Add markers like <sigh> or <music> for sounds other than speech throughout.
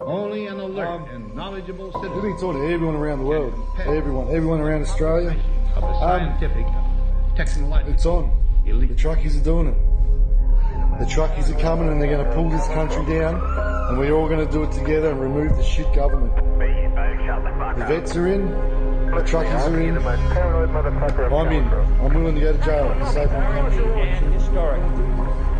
Only an alert Um, and knowledgeable We've citizen been talking to everyone around the world. Everyone, everyone around Australia. of the Um, scientific, technological, It's on. The truckies are doing it. The truckies are coming and they're going to pull this country down, and we're all going to do it together and remove the shit government. The vets are in. The truckies are in. I'm in. I'm willing to go to jail to save my country. and historic,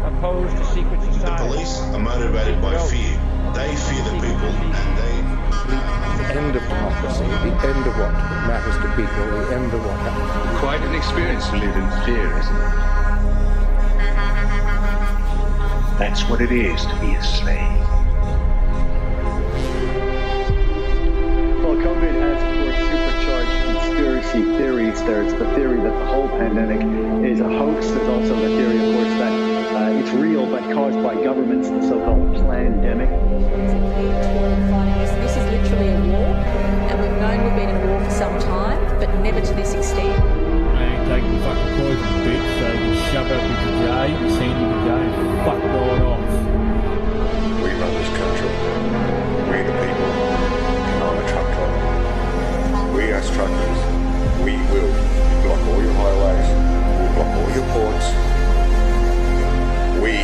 opposed to secret The police are motivated by fear. They fear the people and they the end of democracy, the end of what matters to people, the end of what happens. Quite an experience to live in fear, isn't it? That's what it is to be a slave. Well, COVID has, of course, supercharged conspiracy theories. There's the theory that the whole pandemic is a hoax. There's also the theory, of course, that uh, it's real but caused by governments, the so-called pandemic. This, this is literally a war, and we've known we've been in a war for some time, but never to this extent. They ain't taking the fucking poison bitch, so they can shove it up into Jay, send you to Jay, and fuck right off. We run this country. We the people. And I'm a truck driver. We as truckers, we will block all your highways. We'll block all your ports. We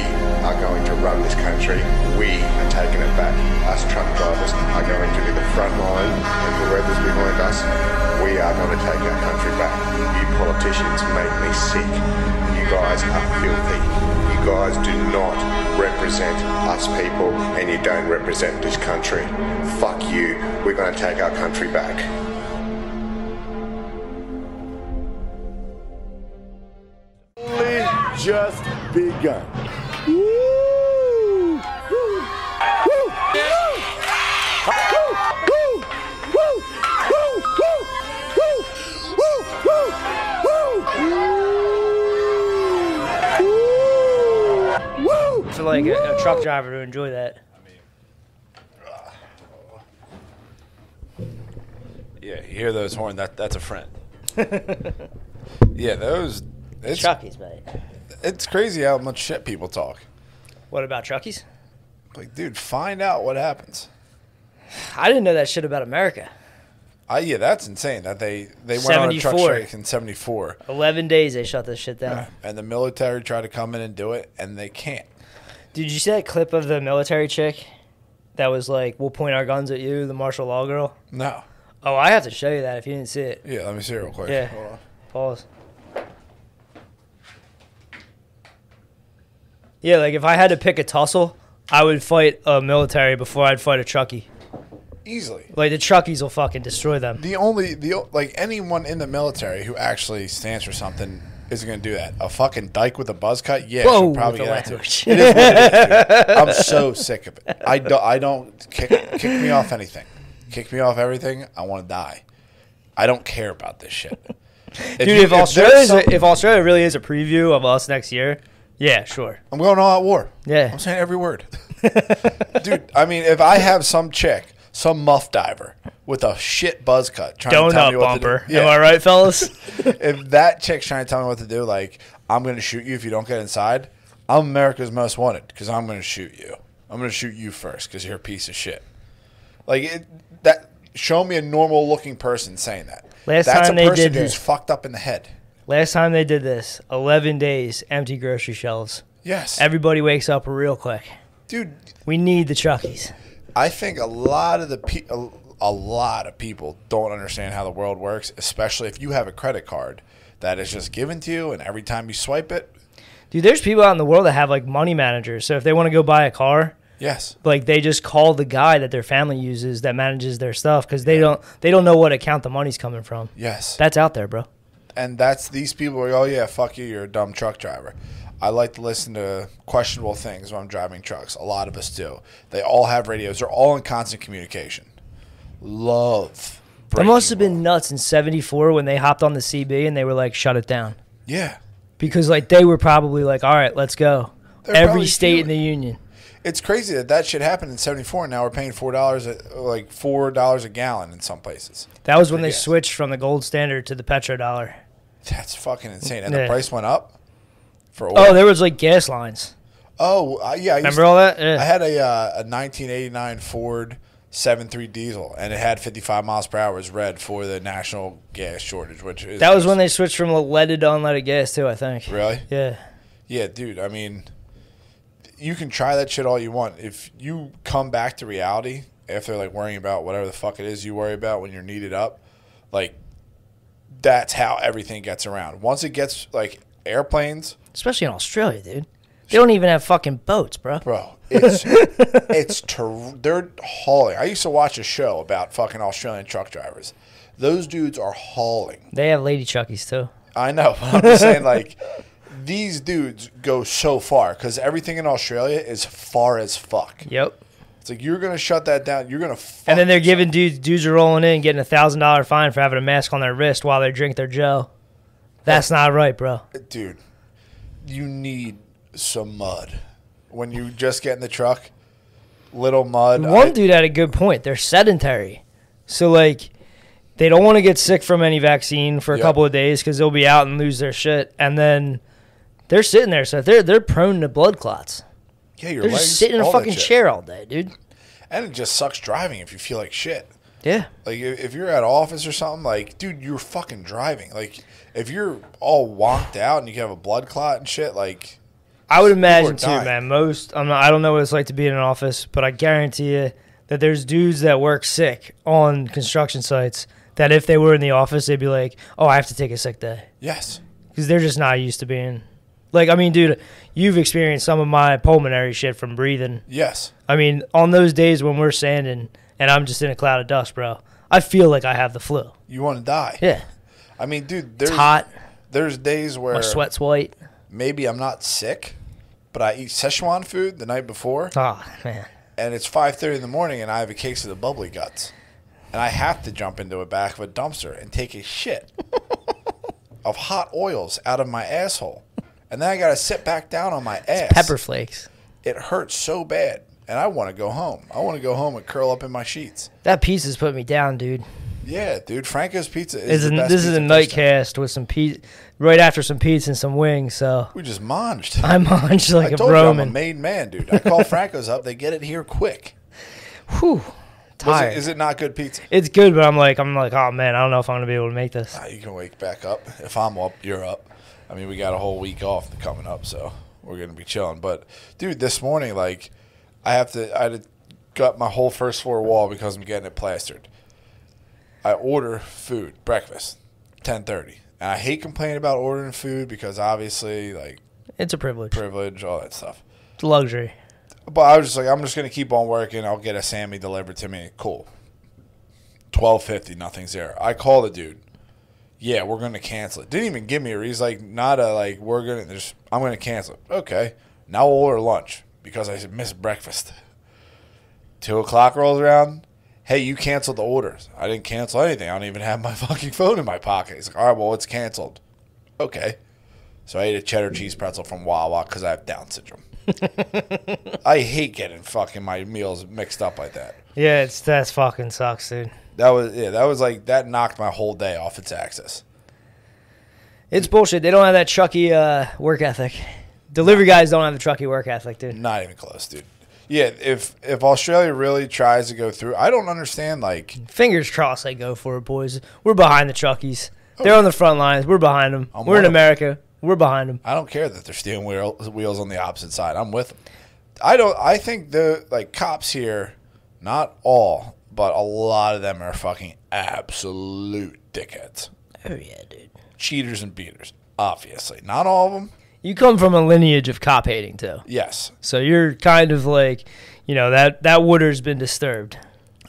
are going to run this country. We are taking it back. Us truck drivers are going to be the front line and whoever's behind us, we are going to take our country back. You politicians make me sick. You guys are filthy. You guys do not represent us people and you don't represent this country. Fuck you. We're going to take our country back. Just begun. Truck driver to enjoy that. Yeah, you hear those horn? That that's a friend. <laughs> yeah, those. It's Truckies, mate. it's crazy how much shit people talk. What about truckies? Like, dude, find out what happens. I didn't know that shit about America. I yeah, that's insane that they they went on a truck strike in '74, Eleven days they shut this shit down. and the military tried to come in and do it, and they can't. Did you see that clip of the military chick that was like, "We'll point our guns at you," the martial law girl? No. Oh, I have to show you that if you didn't see it. Yeah, let me see it real quick. Yeah. Hold on. Pause. Yeah, like if I had to pick a tussle, I would fight a military before I'd fight a truckie. Easily. Like the truckies will fucking destroy them. The only the like anyone in the military who actually stands for something isn't going to do that. A fucking dyke with a buzz cut, yeah, Whoa, she'll probably get that too. It is what it is. <laughs> I'm so sick of it. I don't. I don't kick kick me off anything. Kick me off everything. I want to die. I don't care about this shit. <laughs> If Dude, you- if, Australia if Australia really is a preview of us next year, yeah, sure. I'm going all out war. Yeah. I'm saying every word. <laughs> Dude, I mean, if I have some chick, some muff diver with a shit buzz cut trying to tell me Donut what to bumper. do. Am I right, fellas? <laughs> if that chick's trying to tell me what to do, like, I'm going to shoot you if you don't get inside, I'm America's most wanted because I'm going to shoot you. I'm going to shoot you first because you're a piece of shit. Like, it, that. Show me a normal looking person saying that. Last That's time a they person did who's this. fucked up in the head. Last time they did this, 11 days, empty grocery shelves. Yes. Everybody wakes up real quick. Dude, We need the truckies. I think a lot of the pe- a, a lot of people don't understand how the world works, especially if you have a credit card that is just given to you, and every time you swipe it, Dude, there's people out in the world that have like money managers. So if they want to go buy a car, yes, like they just call the guy that their family uses that manages their stuff because they don't they don't know what account the money's coming from. yes, That's out there, bro. and that's these people are oh yeah, fuck you, you're a dumb truck driver. I like to listen to questionable things when I'm driving trucks. A lot of us do. They all have radios. They're all in constant communication. Love. It must have been nuts in '74 when they hopped on the CB and they were like, "Shut it down," Yeah. because like they were probably like, "All right, let's go." They're Every state in the union. It's crazy that that shit happened in '74. and Now we're paying four dollars, like four dollars a gallon in some places. That was when they gas. switched from the gold standard to the petrodollar. That's fucking insane. And Yeah. the price went up for oil. Oh, there was like gas lines. Oh, uh, yeah. I Remember to- all that? Yeah. I had a uh, a 1989 Ford 7.3 diesel, and it had 55 miles per hour. It was red for the national gas shortage, which is That was when they switched from leaded to unleaded gas too. I think. really. Yeah. Yeah, dude. I mean, you can try that shit all you want. If you come back to reality after like worrying about whatever the fuck it is you worry about when you're needed up, like that's how everything gets around. Once it gets like airplanes, Especially in Australia, dude. They don't even have fucking boats, bro. bro, it's <laughs> it's ter- they're hauling. I used to watch a show about fucking Australian truck drivers. Those dudes are hauling. They have lady chuckies too. I know. But I'm just saying, like, <laughs> these dudes go so far because everything in Australia is far as fuck. Yep. It's like you're gonna shut that down. You're gonna. And then they're giving dudes dudes are rolling in getting a thousand dollar fine for having a mask on their wrist while they drink their Joe. That's not right, bro. dude. You need some mud when you just get in the truck. Little mud. One I- dude had a good point. They're sedentary, so like they don't want to get sick from any vaccine for a Yep. couple of days because they'll be out and lose their shit, and then they're sitting there, so they're they're prone to blood clots. yeah, your They're legs, just sitting in a fucking chair all day, dude. and it just sucks driving if you feel like shit. Yeah. Like if, you're at office or something, like dude, you're fucking driving. Like if you're all wonked out and you have a blood clot and shit, like I would imagine too, dying. man. Most I'm not, I don't know what it's like to be in an office, but I guarantee you that there's dudes that work sick on construction sites that if they were in the office, they'd be like, "Oh, I have to take a sick day," Yes. because they're just not used to being. Like, I mean, dude, you've experienced some of my pulmonary shit from breathing. Yes. I mean, on those days when we're sanding and I'm just in a cloud of dust, bro, I feel like I have the flu. You want to die. Yeah. I mean, dude, there's hot. There's days where My sweat's white. maybe I'm not sick, but I eat Szechuan food the night before. Oh man. And it's 5:30 in the morning, and I have a case of the bubbly guts, and I have to jump into a back of a dumpster and take a shit <laughs> of hot oils out of my asshole, and then I got to sit back down on my ass. Pepper flakes. It hurts so bad, and I want to go home. I want to go home and curl up in my sheets. That pizza's put me down, dude. Yeah, dude, Franco's Pizza is This is, the best this is a pizza night cast with some pizza, right after some pizza and some wings. So We just manged. I munched like I a told you I'm a Roman. made man, dude. I call Franco's up. They get it here quick. Whew, tired. it, is it not good pizza? it's good, but I'm like, I'm like, oh man, I don't know if I'm gonna be able to make this. Ah, you can wake back up. If I'm up, you're up. I mean, we got a whole week off coming up, so we're gonna be chilling. But dude, this morning, like, I have to, I had to gut my whole first floor wall because I'm getting it plastered. I order food, breakfast, ten thirty, and I hate complaining about ordering food because obviously, like, It's a privilege. privilege, all that stuff. It's a luxury. But I was just like, I'm just gonna keep on working. I'll get a Sammy delivered to me. Cool. Twelve fifty, nothing's there. I call the dude. Yeah, we're gonna cancel it. Didn't even give me a reason. He's like, not a like. We're gonna. There's, I'm gonna cancel it. Okay. Now we'll order lunch because I missed breakfast. Two o'clock rolls around. Hey, you canceled the orders. I didn't cancel anything. I don't even have my <laughs> fucking phone in my pocket. He's like, all right, well, it's canceled. Okay. So I ate a cheddar cheese pretzel from Wawa because I have Down syndrome. <laughs> I hate getting fucking my meals mixed up like that. Yeah, it's that's fucking sucks, dude. That was yeah, that was like that knocked my whole day off its axis. It's bullshit. They don't have that Chucky uh, work ethic. Delivery guys don't have the Chucky work ethic, dude. Not even close, dude. Yeah, if if Australia really tries to go through, I don't understand. Like, Fingers crossed they go for it, boys. We're behind the Chuckies. Oh, they're on the front lines. We're behind them. I'm We're in one of 'em. America. We're behind them. I don't care that they're steering wheel, wheels on the opposite side. I'm with them. I don't. I think the like cops here, not all, but a lot of them are fucking absolute dickheads. Oh yeah, dude. Cheaters and beaters, obviously. Not all of them. You come from a lineage of cop hating too. Yes. So you're kind of like, you know, that that water's been disturbed.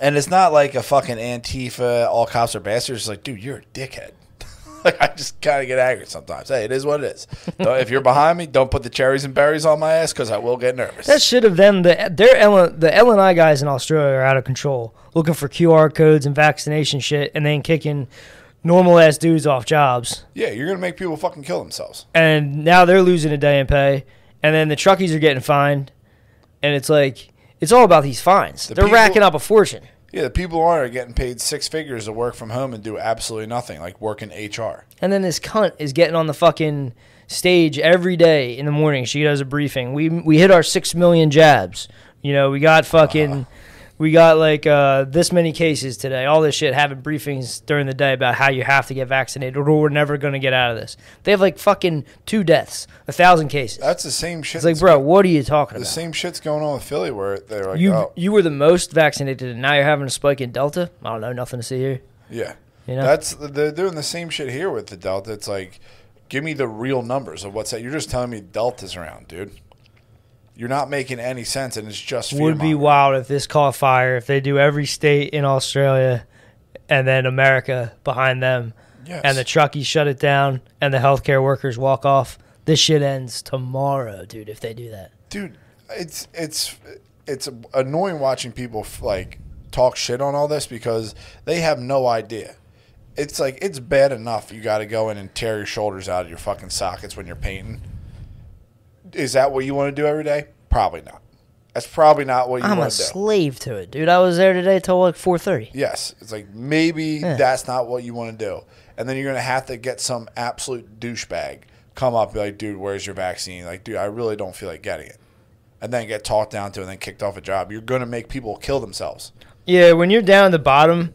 And it's not like a fucking Antifa, all cops are bastards. It's like, dude, you're a dickhead. <laughs> like, I just kind of get angry sometimes. Hey, it is what it is. If you're behind me, don't put the cherries and berries on my ass because I will get nervous. That should have them, the their L, the L and I guys in Australia are out of control, looking for QR codes and vaccination shit, and then kicking normal ass dudes off jobs. yeah, you're going to make people fucking kill themselves. And now they're losing a day in pay, and then the truckies are getting fined, and it's like it's all about these fines. The they're people- racking up a fortune. Yeah, the people are getting paid six figures to work from home and do absolutely nothing, like work in HR. And then this cunt is getting on the fucking stage every day in the morning. She does a briefing. We we hit our six million jabs. You know, we got fucking, we got like uh, this many cases today. All this shit having briefings during the day about how you have to get vaccinated or we're never gonna get out of this. They have like fucking two deaths, a thousand cases. That's the same shit. It's like, bro, what are you talking The about? The same shit's going on with Philly where they're like, you oh, you were the most vaccinated, and now you're having a spike in Delta. I don't know, nothing to see here. yeah. You know? That's they're doing the same shit here with the Delta. It's like, give me the real numbers of what's that. You're just telling me Delta's around, dude. You're not making any sense, and it's just would be wild if this caught fire if they do every state in Australia and then America behind them Yes. and the truckies shut it down and the healthcare workers walk off. This shit ends tomorrow, dude, if they do that. dude it's it's it's annoying watching people like talk shit on all this because they have no idea it's like it's bad enough you got to go in and tear your shoulders out of your fucking sockets when you're painting is that what you want to do every day probably not that's probably not what you I'm a want to do slave to it, dude. I was there today till like 4:30. Yes, it's like maybe Yeah. that's not what you want to do, and then you're gonna have to get some absolute douchebag come up and be like, dude, where's your vaccine? Like, dude, I really don't feel like getting it, and then get talked down to and then kicked off a job. You're gonna make people kill themselves. Yeah, when you're down at the bottom,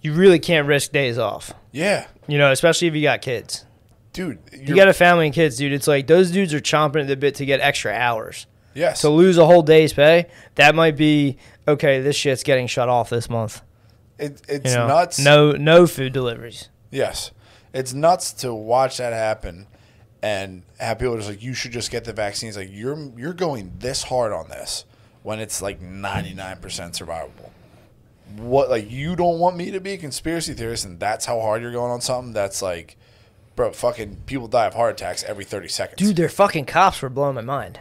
you really can't risk days off. Yeah, You know, especially if you got kids. Dude, You got a family and kids, dude. It's like those dudes are chomping at the bit to get extra hours. yes, To lose a whole day's pay, that might be okay. This shit's getting shut off this month. it, it's You know, nuts. No, no food deliveries. Yes, it's nuts to watch that happen, and have people just like, you should just get the vaccines. Like you're you're going this hard on this when it's like 99 percent survivable. What like you don't want me to be a conspiracy theorist, and that's how hard you're going on something that's like, bro, fucking people die of heart attacks every 30 seconds. Dude, their fucking cops were blowing my mind.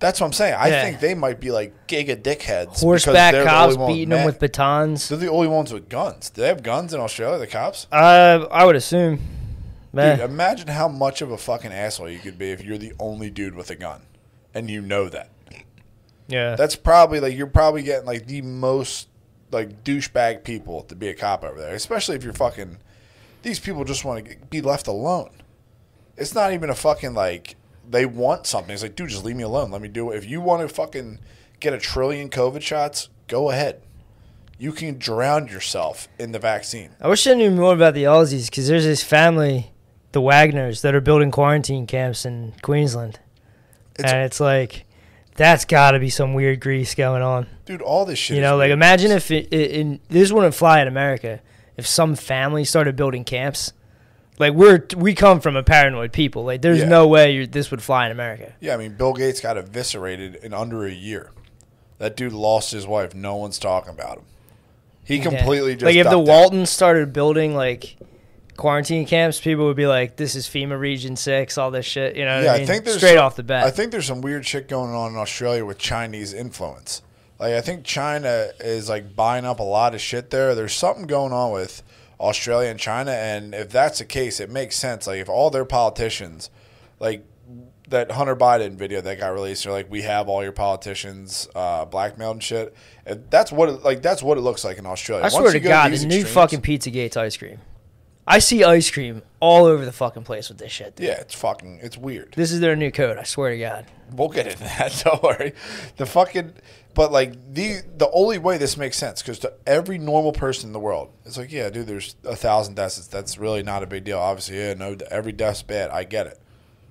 that's what I'm saying. I Yeah. think they might be like giga dickheads. because Horseback they're the cops only one beating them mad. with batons. They're the only ones with guns. Do they have guns in Australia? The cops. Uh, I would assume. Man, Dude, imagine how much of a fucking asshole you could be if you're the only dude with a gun, and you know that. yeah. That's probably like you're probably getting like the most like douchebag people to be a cop over there, especially if you're fucking. These people just want to be left alone. It's not even a fucking like they want something. It's like, dude, just leave me alone. Let me do it. If you want to fucking get a trillion COVID shots, go ahead. You can drown yourself in the vaccine. I wish I knew more about the Aussies because there's this family, the Wagners, that are building quarantine camps in Queensland, It's- and it's like that's got to be some weird grease going on. Dude, all this shit. You know, like weird. imagine if it, it, in this wouldn't fly in America if some family started building camps. Like we're we come from a paranoid people. Like there's Yeah. no way you're, this would fly in America. Yeah, I mean, Bill Gates got eviscerated in under a year. That dude lost his wife. No one's talking about him. He Yeah. completely just like if the. Waltons started building like quarantine camps, people would be like, "This is FEMA Region Six, all this shit." You know, Yeah, I, I mean? think there's straight some- off the bat. I think there's some weird shit going on in Australia with Chinese influence. Like I think China is like buying up a lot of shit there. There's something going on with Australia and China, and if that's the case, it makes sense. Like if all their politicians, like that Hunter Biden video that got released, are like, we have all your politicians uh, blackmailed and shit. If that's what it, like that's what it looks like in Australia. I Once swear you to go God, the new extremes- fucking Pizza Gates ice cream. I see ice cream all over the fucking place with this shit. dude. Yeah, it's fucking it's weird. This is their new code. I swear to God. We'll get into that. <laughs> Don't worry. The fucking, but like the the only way this makes sense because to every normal person in the world, it's like, yeah, dude, there's a thousand deaths. That's really not a big deal. Obviously, yeah, no, every death's bad. I get it,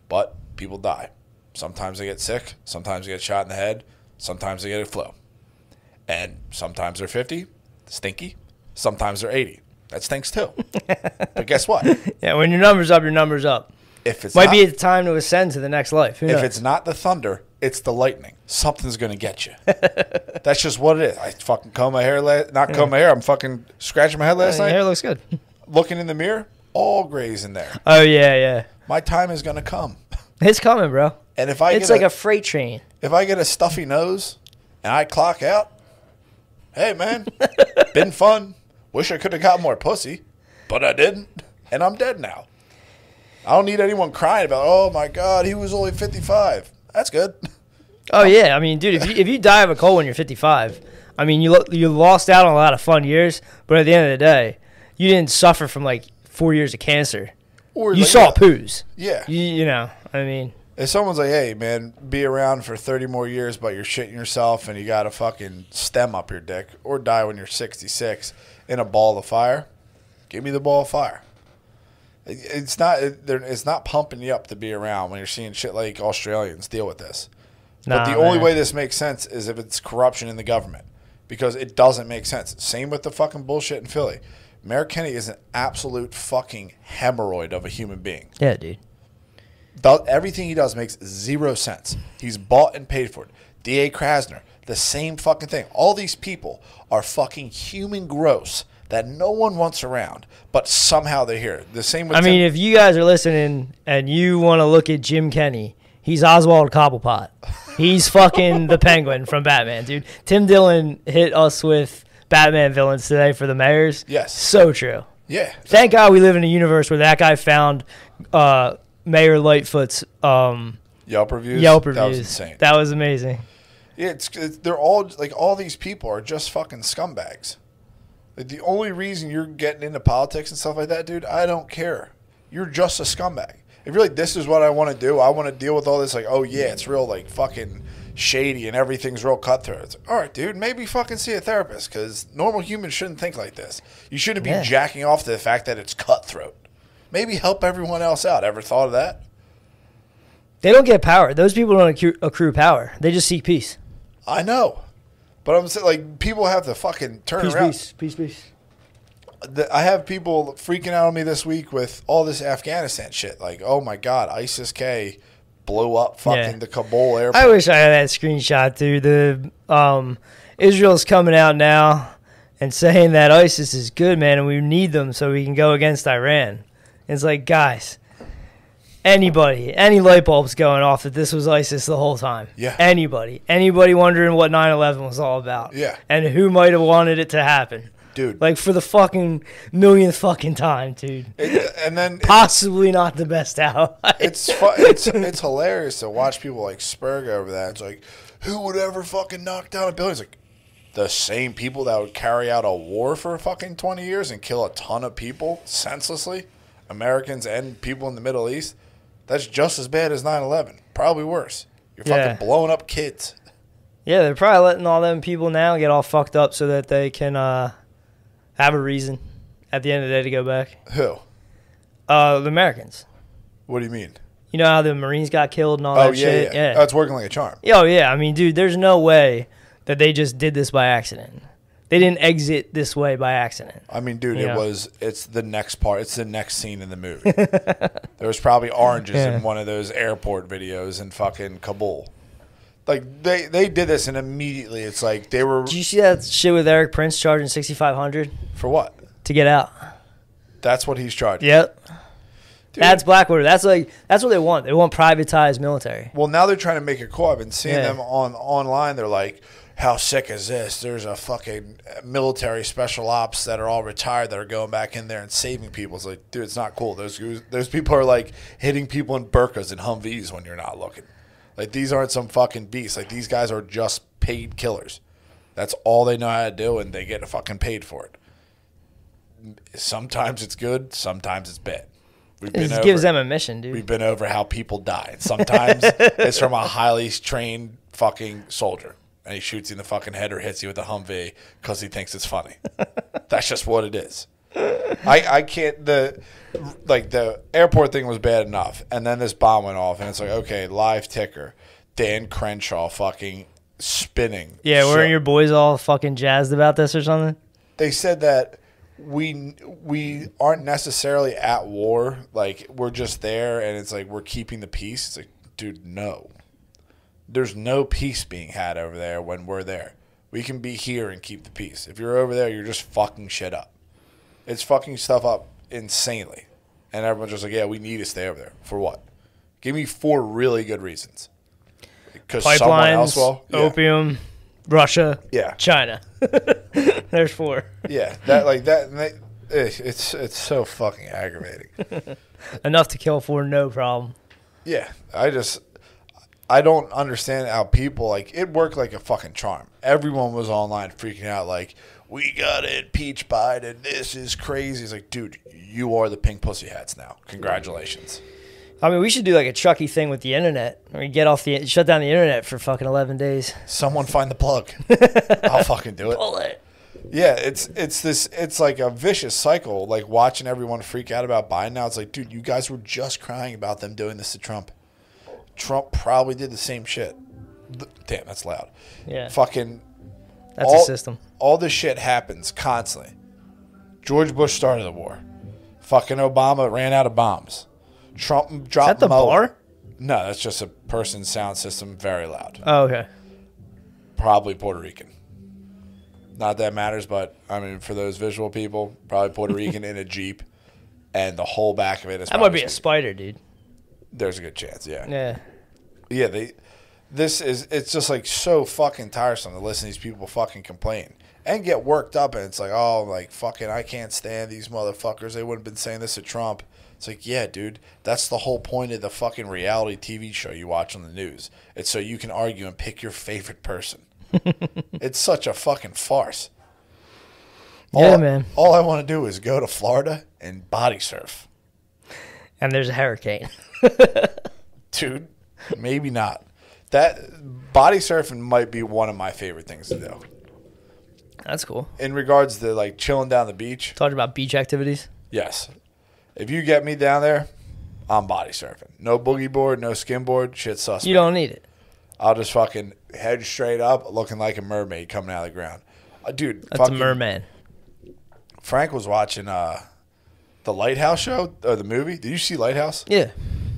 but people die. Sometimes they get sick. Sometimes they get shot in the head. Sometimes they get a flu, and sometimes they're fifty, stinky. Sometimes they're eighty. That stinks too. <laughs> but guess what? Yeah, when your numbers up, your numbers up. If it's Might not, be the time to ascend to the next life. Who if knows? it's not the thunder, it's the lightning. Something's gonna get you. <laughs> That's just what it is. I fucking comb my hair, la- not comb my hair. I'm fucking scratching my head last Uh, your night. hair looks good. <laughs> Looking in the mirror, all grays in there. Oh yeah, yeah. My time is gonna come. It's coming, bro. And if I It's like a, a freight train. if I get a stuffy nose and I clock out, hey man, been fun. Wish I could have got more pussy, but I didn't, and I'm dead now. I don't need anyone crying about. Oh my god, he was only 55. That's good. Oh yeah, I mean, dude, if you if you die of a cold when you're 55, I mean, you lo- you lost out on a lot of fun years, but at the end of the day, you didn't suffer from like four years of cancer. Or you like, saw yeah. poos. Yeah. You, you know, I mean, If someone's like, "Hey, man, be around for thirty more years, but you're shitting yourself and you got a fucking stem up your dick, or die when you're sixty-six in a ball of fire," give me the ball of fire. It- It's not it, it's not pumping you up to be around when you're seeing shit like Australians deal with this. Nah, but the only way this makes sense is if it's corruption in the government, because it doesn't make sense. Same with the fucking bullshit in Philly. Mayor Kenney is an absolute fucking hemorrhoid of a human being. yeah, dude. Do- everything he does makes zero sense. He's bought and paid for it. D.A. Krasner, the same fucking thing. All these people are fucking human gross that no one wants around, but somehow they're here. The same with I mean, if you guys are listening and you want to look at Jim Kenney, he's Oswald Cobblepot. He's fucking the Penguin from Batman, dude. Tim Dillon hit us with Batman villains today for the mayors. Yes. so true. yeah, Thank God we live in a universe where that guy found uh, Mayor Lightfoot's um, Yelp reviews. Yelp reviews. That was. That was amazing. Yeah, it's, it's they're all like all these people are just fucking scumbags. Like the only reason you're getting into politics and stuff like that, dude, I don't care. You're just a scumbag. If you're like, this is what I want to do, I want to deal with all this. Like, oh yeah, it's real like fucking shady and everything's real cutthroat. It's like, all right, dude, maybe fucking see a therapist because normal humans shouldn't think like this. You shouldn't be Yeah. jacking off to the fact that it's cutthroat. Maybe help everyone else out. Ever thought of that? They don't get power. Those people don't accrue, accrue power. They just seek peace. I know, but I'm saying like people have to fucking turn Peace, around. peace, peace, peace. the, I have people freaking out on me this week with all this Afghanistan shit. Like, oh my god, ISIS K blew up fucking Yeah. the Kabul airport. I wish I had that screenshot, dude. The um, Israel's coming out now and saying that ISIS is good, man, and we need them so we can go against Iran. It's like, guys, anybody, any light bulbs going off that this was ISIS the whole time. Yeah. Anybody, anybody wondering what 9/11 was all about. Yeah. And who might have wanted it to happen. Dude. Like for the fucking millionth fucking time, dude. It- and then Possibly not the best ally. <laughs> it's fu- it's it's hilarious to watch people like Spurg over that. It's like, who would ever fucking knock down a building? It's like the same people that would carry out a war for fucking twenty years and kill a ton of people senselessly, Americans and people in the Middle East. That's just as bad as 9-11. Probably worse. You're fucking blowing up kids. Yeah, they're probably letting all them people now get all fucked up so that they can uh, have a reason at the end of the day to go back. Who? Uh, the Americans. What do you mean? You know how the Marines got killed and all Oh that yeah, shit? yeah. Oh, it's working like a charm. Oh yeah, I mean, dude, there's no way that they just did this by accident. They didn't exit this way by accident. I mean, dude, Yeah. it was. It's the next part. It's the next scene in the movie. <laughs> there was probably oranges Yeah. in one of those airport videos in fucking Kabul. Like they they did this and immediately it's like they were Did you see that shit with Erik Prince charging 6500 for what? to get out? That's what he's charging. Yep. That's Blackwater. That's like that's what they want. They want privatized military. Well, now they're trying to make it cool. I've been seeing Yeah. them on online. They're like, "How sick is this?" There's a fucking military special ops that are all retired that are going back in there and saving people. It's like, dude, it's not cool. Those those people are like hitting people in burkas and Humvees when you're not looking. Like these aren't some fucking beasts. Like these guys are just paid killers. That's all they know how to do, and they get fucking paid for it. Sometimes it's good. Sometimes it's bad. We've It just gives them a mission, dude. We've been over how people die. And sometimes it's from a highly trained fucking soldier. And he shoots you in the fucking head or hits you with a Humvee because he thinks it's funny. <laughs> That's just what it is. I, I can't the like the airport thing was bad enough, and then this bomb went off, and it's like okay, live ticker, Dan Crenshaw fucking spinning. Yeah, weren't your boys all fucking jazzed about this or something? they said that we we aren't necessarily at war. Like we're just there, and it's like we're keeping the peace. It's like, dude, no. There's no peace being had over there when we're there. We can be here and keep the peace. If you're over there, you're just fucking shit up. It's fucking stuff up insanely, and everyone's just like, yeah, we need to stay over there for what? Give me four really good reasons. Because someone else Pipelines, will. Yeah. opium, Russia, Yeah. China. <laughs> There's four. Yeah, that like that. they- eh, It's it's so fucking aggravating. <laughs> Enough to kill for no problem. Yeah, I just I don't understand how people like it worked like a fucking charm. Everyone was online freaking out like we gotta impeach Biden. This is crazy. It's like, dude, you are the pink pussy hats now. Congratulations. I mean, we should do like a Chucky thing with the internet. We get off the shut down the internet for fucking eleven days. Someone find the plug. <laughs> I'll fucking do it. Pull it. Yeah, it's it's this it's like a vicious cycle. Like watching everyone freak out about Biden now. It's like, dude, you guys were just crying about them doing this to Trump. Trump probably did the same shit. Damn, that's loud. Yeah. Fucking. That's a system. All this shit happens constantly. George Bush started the war. Fucking Obama ran out of bombs. Trump dropped the Mueller. bar? No, that's just a person's sound system, very loud. Oh, okay. Probably Puerto Rican. Not that matters, but I mean, for those visual people, probably Puerto Rican in a jeep, and the whole back of it is. That might be a spider, dude. There's a good chance, yeah. Yeah. Yeah, they. This is it's just like so fucking tiresome to listen to these people fucking complain and get worked up, and it's like, oh, like fucking, I can't stand these motherfuckers. They wouldn't have been saying this to Trump. It's like, yeah, dude, that's the whole point of the fucking reality TV show you watch on the news. It's so you can argue and pick your favorite person. <laughs> it's such a fucking farce. Yeah, all, man. All I want to do is go to Florida and body surf. And there's a hurricane. <laughs> <laughs> Dude, maybe not. That body surfing might be one of my favorite things to do. That's cool. In regards to like chilling down the beach, Talking about beach activities. yes. If you get me down there, I'm body surfing. No boogie board, no skimboard, shit sus. You don't need it. I'll just fucking head straight up, looking like a mermaid coming out of the ground. Uh, dude, That's fucking- a merman. Frank was watching uh, the Lighthouse show or the movie. Did you see Lighthouse? Yeah.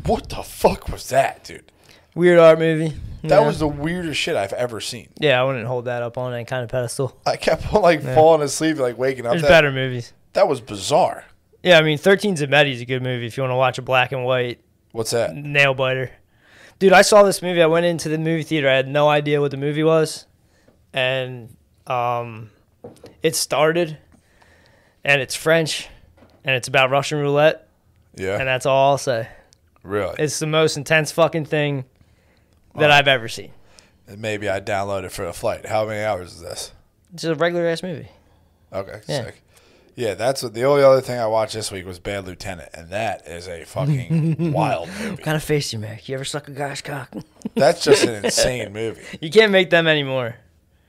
What the fuck was that, dude? Weird art movie. That Yeah. was the weirdest shit I've ever seen. Yeah, I wouldn't hold that up on any kind of pedestal. I kept on like Yeah. falling asleep, like waking up. There's that, better movies. That was bizarre. Yeah, I mean, 13 Tzameti is a good movie if you want to watch a black and white What's that? nail biter. Dude, I saw this movie. I went into the movie theater. I had no idea what the movie was, and um, it started, and it's French, and it's about Russian roulette, Yeah. and that's all I'll say. Really? It's the most intense fucking thing that oh. I've ever seen. And maybe I download it for a flight. How many hours is this? It's a regular ass movie. Okay, Yeah. sick. Yeah, that's what the only other thing I watched this week was Bad Lieutenant, and that is a fucking <laughs> wild movie. What kind of face you make? You ever suck a guy's cock? <laughs> That's just an insane movie. <laughs> You can't make them anymore.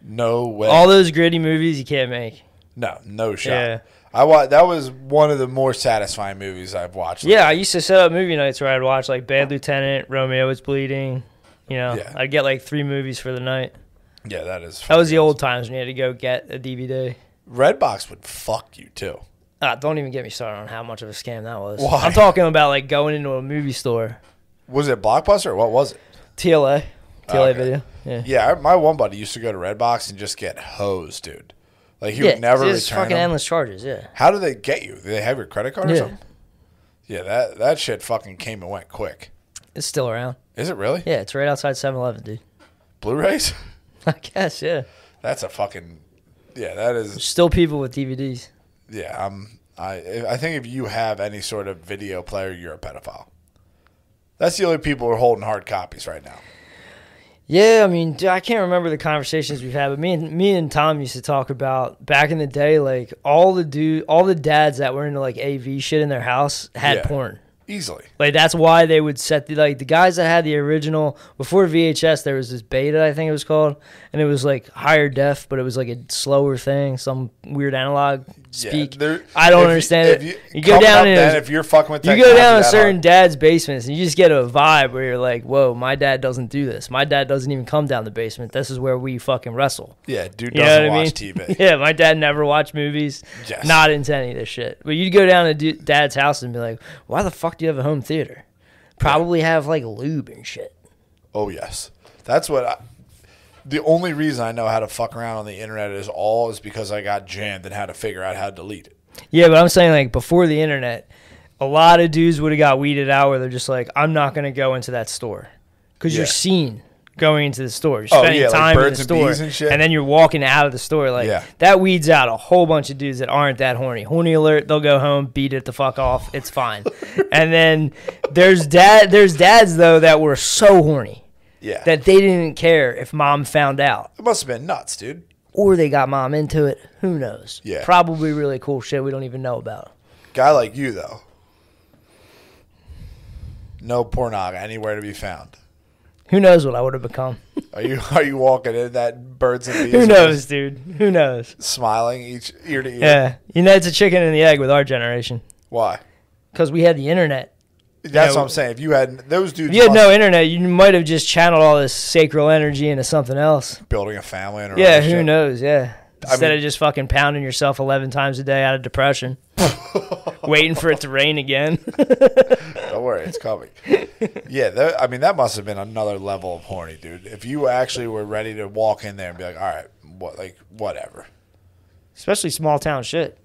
No way. All those gritty movies you can't make. no, no shot. Yeah. I wa- That was one of the more satisfying movies I've watched. Yeah, I used to set up movie nights where I'd watch like Bad Lieutenant, Romeo is Bleeding. You know, Yeah. I'd get like three movies for the night. Yeah, that is. That was the old times when you had to go get a DVD. Redbox would fuck you too. Ah, don't even get me started on how much of a scam that was. Why? I'm talking about like going into a movie store. Was it Blockbuster or what was it? TLA. TLA Okay. video. Yeah. Yeah, my one buddy used to go to Redbox and just get hosed, dude. Like he yeah, would never just return fucking them. endless charges, yeah. How do they get you? Do they have your credit card or Yeah. something? Yeah, that that shit fucking came and went quick. It's still around. Is it really? Yeah, it's right outside 7-Eleven, dude. Blu-rays? <laughs> I guess, yeah. That's a fucking yeah. That is Still people with DVDs. yeah. I'm I I think if you have any sort of video player, you're a pedophile. That's the only people who are holding hard copies right now. Yeah, I mean, dude, I can't remember the conversations we've had, but me and me and Tom used to talk about back in the day, like all the dude, all the dads that were into like AV shit in their house had Yeah. porn. Easily. Like that's why they would set the like the guys that had the original before VHS. There was this beta, I think it was called, and it was like higher def, but it was like a slower thing, some weird analog speak. there- I don't you- understand if it. you- You, go down then, if you're fucking with you go down a certain hard- dad's basements, and you just get a vibe where you're like, "Whoa, my dad doesn't do this. My dad doesn't even come down the basement. This is where we fucking wrestle." Yeah, dude You know doesn't what I watch mean? TV. <laughs> yeah, my dad never watched movies. Yes. Not into any of this shit. But you'd go down to dad's house and be like, "Why the fuck do you have a home theater?" Probably have like lube and shit. Oh yes, that's what. I, the only reason I know how to fuck around on the internet is all is because I got jammed and had to figure out how to delete it. Yeah, but I'm saying like before the internet, a lot of dudes would have got weeded out where they're just like, I'm not gonna go into that store because you're seen going into the store, you're Oh, spending yeah, like time in birds the and store, bees and shit. then you're walking out of the store. Like Yeah. that weeds out a whole bunch of dudes that aren't that horny. Horny alert, they'll go home, beat it the fuck off, it's fine. <laughs> and then there's dad, there's dads though that were so horny. Yeah. That they didn't care if mom found out. It must have been nuts, dude. Or they got mom into it. Who knows? Yeah. Probably really cool shit we don't even know about. Guy like you though. No pornog anywhere to be found. Who knows what I would have become? <laughs> Are you are you walking in that birds and bees? Who knows, dude? Who knows? Smiling each ear to ear. Yeah. You know, it's a chicken and the egg with our generation. Why? Because we had the internet. That's Yeah, what I'm saying. If you had those dudes you had no internet, you might have just channeled all this sacral energy into something else. building a family and a Yeah, who knows? Yeah. I Instead mean- of just fucking pounding yourself 11 times a day out of depression, <laughs> waiting for it to rain again. <laughs> Don't worry, it's coming. yeah, that, I mean that must have been another level of horny, dude. If you actually were ready to walk in there and be like, all right, what, like whatever. Especially small town shit.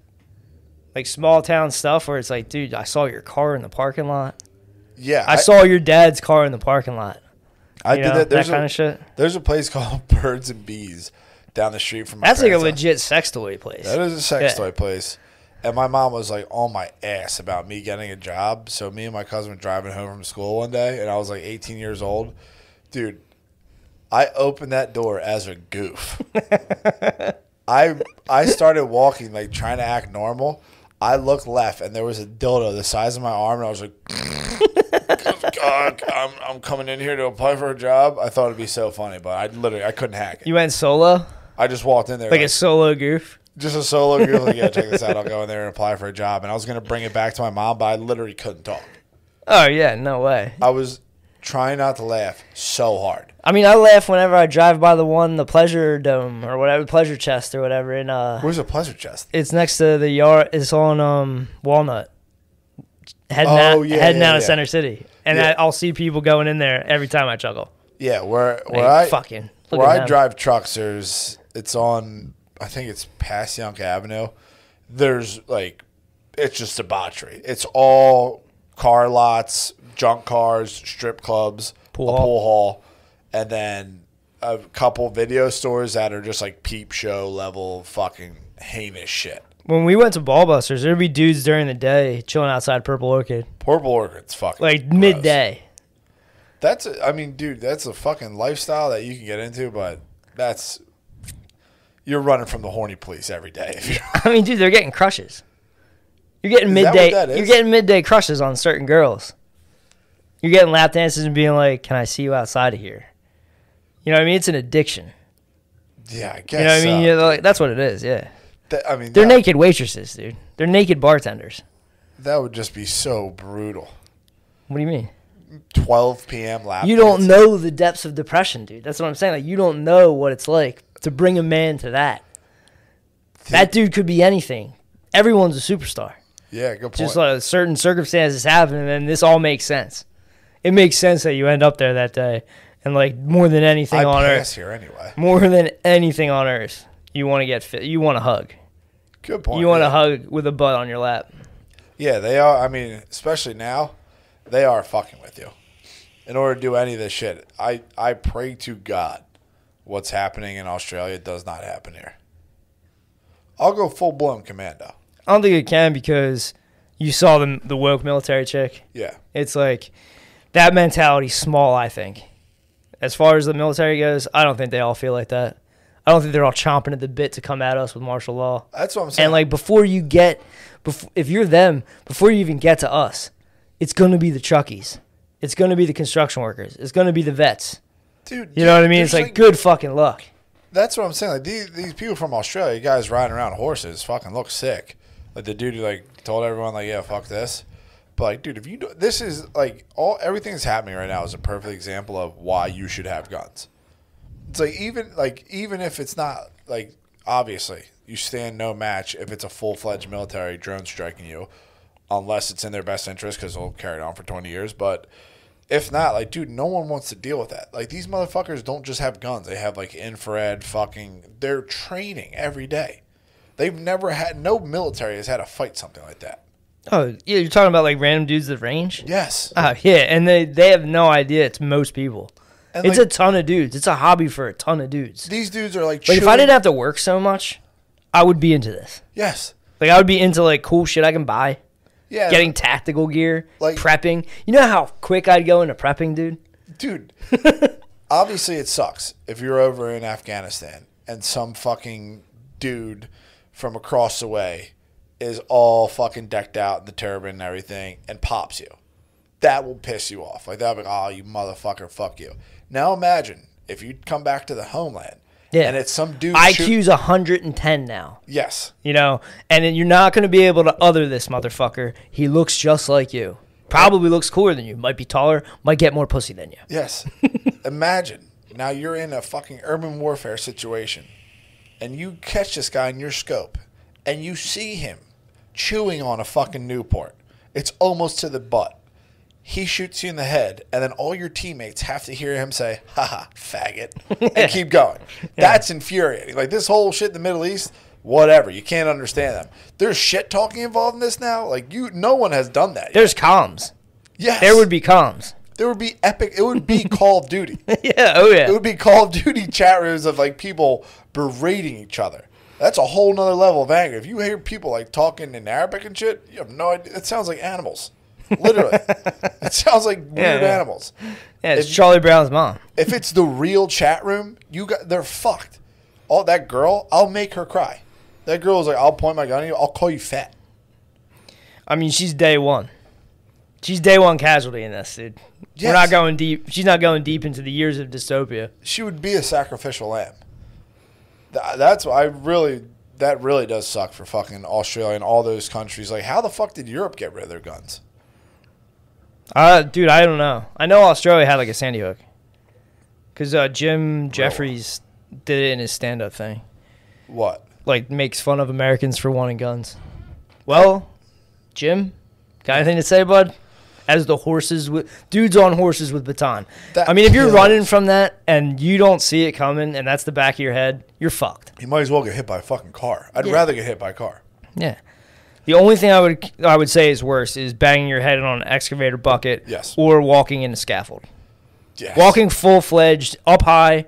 Like small town stuff where it's like, dude, I saw your car in the parking lot. Yeah, I, saw your dad's car in the parking lot. I You did know, that. There's that kind a, of shit. There's a place <laughs> called Birds and Bees down the street from my. That's like a house. legit sex toy place. That is a sex Yeah. toy place. And my mom was like on my ass about me getting a job. So me and my cousin were driving home from school one day, and I was like 18 years old. Dude, I opened that door as a goof. <laughs> I I started walking like trying to act normal. I looked left, and there was a dildo the size of my arm, and I was like, <laughs> God, I'm, I'm coming in here to apply for a job. I thought it'd be so funny, but I literally I couldn't hack it. You went solo? I just walked in there Like a solo goof? just a solo goof. Like, yeah, check this out. I'll go in <laughs> there and apply for a job. And I was gonna bring it back to my mom, but I literally couldn't talk. Oh, yeah, no way. I was trying not to laugh so hard. I mean, I laugh whenever I drive by the one, the Pleasure Dome or whatever, Pleasure Chest or whatever. In uh, Where's the pleasure chest? it's next to the yard. It's on um Walnut. Heading Oh, out, yeah, heading yeah, out of. Center City, and Yeah. I, I'll see people going in there every time I chuckle. Yeah, where where Like, I fucking where I them. drive trucks, there's it's on. I think it's past Yonk Avenue. There's like, it's just debauchery. It's all car lots, junk cars, strip clubs, Pool a hall. pool hall, and then a couple video stores that are just like peep show level fucking heinous shit. When we went to Ballbusters, there'd be dudes during the day chilling outside Purple Orchid, Purple Orchid's fucking like gross. midday. That's a, I mean, dude, that's a fucking lifestyle that you can get into, but that's you're running from the horny police every day. <laughs> I mean, dude, they're getting crushes. You're getting Is that what midday. You're getting midday crushes on certain girls. You're getting lap dances and being like, "Can I see you outside of here?" You know what I mean? It's an addiction. yeah, I guess. You know what I mean? You're like, that's what it is. Yeah. That- I mean, They're that, naked waitresses, dude. They're naked bartenders. that would just be so brutal. What do you mean? 12 p.m. lap. You don't dance. know the depths of depression, dude. That's what I'm saying. Like, you don't know what it's like to bring a man to that. That dude could be anything. Everyone's a superstar. Yeah, good point. Just like certain circumstances happen, and then this all makes sense. It makes sense that you end up there that day, and like more than anything I on pass earth, here anyway. more than anything on earth, you want to get fit. You want to hug. Good point. You want to yeah. hug with a butt on your lap. Yeah, they are. I mean, especially now, they are fucking with you. In order to do any of this shit, I, I pray to God what's happening in Australia does not happen here. I'll go full blown commando. I don't think it can because you saw the the woke military chick. Yeah. It's like that mentality's small. I think, as far as the military goes, I don't think they all feel like that. I don't think they're all chomping at the bit to come at us with martial law. That's what I'm saying. And like before you get, before, if you're them, before you even get to us, it's gonna be the truckies. It's gonna be the construction workers. It's gonna be the vets. Dude, You know what I mean? It's like good fucking luck. That's what I'm saying. Like these, these people from Australia, guys riding around horses, fucking look sick. Like the dude who like told everyone like, yeah, fuck this. But like, dude, if you do, this is like all everything that's happening right now is a perfect example of why you should have guns. It's like even like even if it's not like obviously you stand no match if it's a full fledged military drone striking you, unless it's in their best interest because they'll carry it on for twenty years. But if not, like, dude, no one wants to deal with that. Like, these motherfuckers don't just have guns; they have like infrared fucking. They're training every day. They've never had no military has had to fight something like that. Oh yeah, you're talking about like random dudes at range. Yes. Oh yeah, and they they have no idea it's most people. And, it's like- a ton of dudes. It's a hobby for a ton of dudes. These dudes are like. Like if I didn't have to work so much, I would be into this. Yes. Like I would be into like cool shit I can buy. Yeah. Getting tactical gear, Like- prepping. You know how quick I'd go into prepping, dude. dude. <laughs> obviously it sucks if you're over in Afghanistan and some fucking dude from across the way is all fucking decked out in the turban and everything and pops you. That will piss you off. Like that'll be oh you motherfucker, fuck you. Now imagine if you come back to the homeland Yeah. and it's some dude shoot- IQ's 110 now. Yes. You know, and then you're not going to be able to other this motherfucker. He looks just like you. Probably looks cooler than you. Might be taller. Might get more pussy than you. Yes. <laughs> Imagine now you're in a fucking urban warfare situation and you catch this guy in your scope and you see him chewing on a fucking Newport. It's almost to the butt. He shoots you in the head, and then all your teammates have to hear him say, haha, faggot, and keep going. That's infuriating. Like this whole shit in the Middle East, whatever. You can't understand them. There's shit talking involved in this now. Like you no one has done that. yet. There's comms. Yes. There would be comms. There would be epic. It would be Call of Duty. <laughs> yeah. Oh yeah. It would be Call of Duty chat rooms of like people berating each other. That's a whole nother level of anger. If you hear people like talking in Arabic and shit, you have no idea. It sounds like animals. Literally, <laughs> it sounds like weird Yeah, yeah. animals. Yeah, it's If- Charlie Brown's mom. If it's the real chat room, you got they're fucked. All that girl, I'll make her cry. That girl is like, I'll point my gun at you. I'll call you fat. I mean, she's day one. She's day one casualty in this, dude. We're not going deep. She's not going deep into the years of dystopia. She would be a sacrificial lamb. Th- That's why I really. That really does suck for fucking Australia and all those countries. Like, how the fuck did Europe get rid of their guns? Uh, dude, I don't know. I know Australia had like a Sandy Hook. Because uh, Jim Jeffries did it in his stand up thing. What? Like, makes fun of Americans for wanting guns. Well, Jim, got anything to say, bud? As the horses with dudes on horses with baton. That I mean, if you're kills. running from that and you don't see it coming and that's the back of your head, you're fucked. You might as well get hit by a fucking car. I'd Yeah. rather get hit by a car. Yeah. The only thing I would I would say is worse is banging your head on an excavator bucket Yes. or walking in a scaffold. Yes. Walking full fledged up high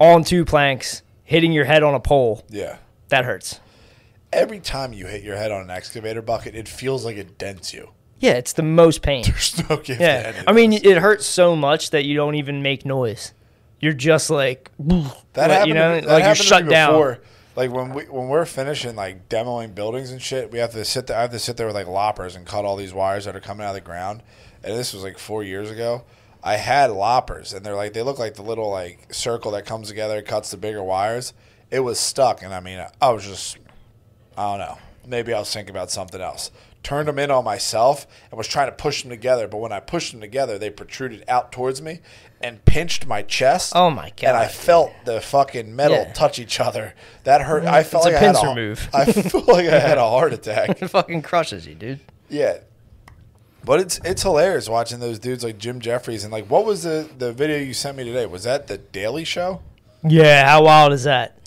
on two planks, hitting your head on a pole. Yeah. That hurts. Every time you hit your head on an excavator bucket, it feels like it dents you. Yeah, it's the most pain. <laughs> There's no give to yeah. I mean, it hurts so much that you don't even make noise. You're just like <laughs> That like, happened. you know, me, like you're to shut down. before. Like when we when we're finishing like demoing buildings and shit, we have to sit there. I have to sit there with like loppers and cut all these wires that are coming out of the ground. And this was like four years ago. I had loppers, and they're like they look like the little like circle that comes together, cuts the bigger wires. It was stuck, and I mean, I was just I don't know. Maybe I was thinking about something else. Turned them in on myself and was trying to push them together. But when I pushed them together, they protruded out towards me and pinched my chest. Oh my god! And I felt the fucking metal Yeah. touch each other. That hurt. Mm-hmm. I felt It's a like I had pincer a, move. <laughs> I feel like I had a heart attack. <laughs> it fucking crushes you, dude. Yeah. But it's it's hilarious watching those dudes like Jim Jeffries and like what was the the video you sent me today? Was that the Daily Show? Yeah, how wild is that?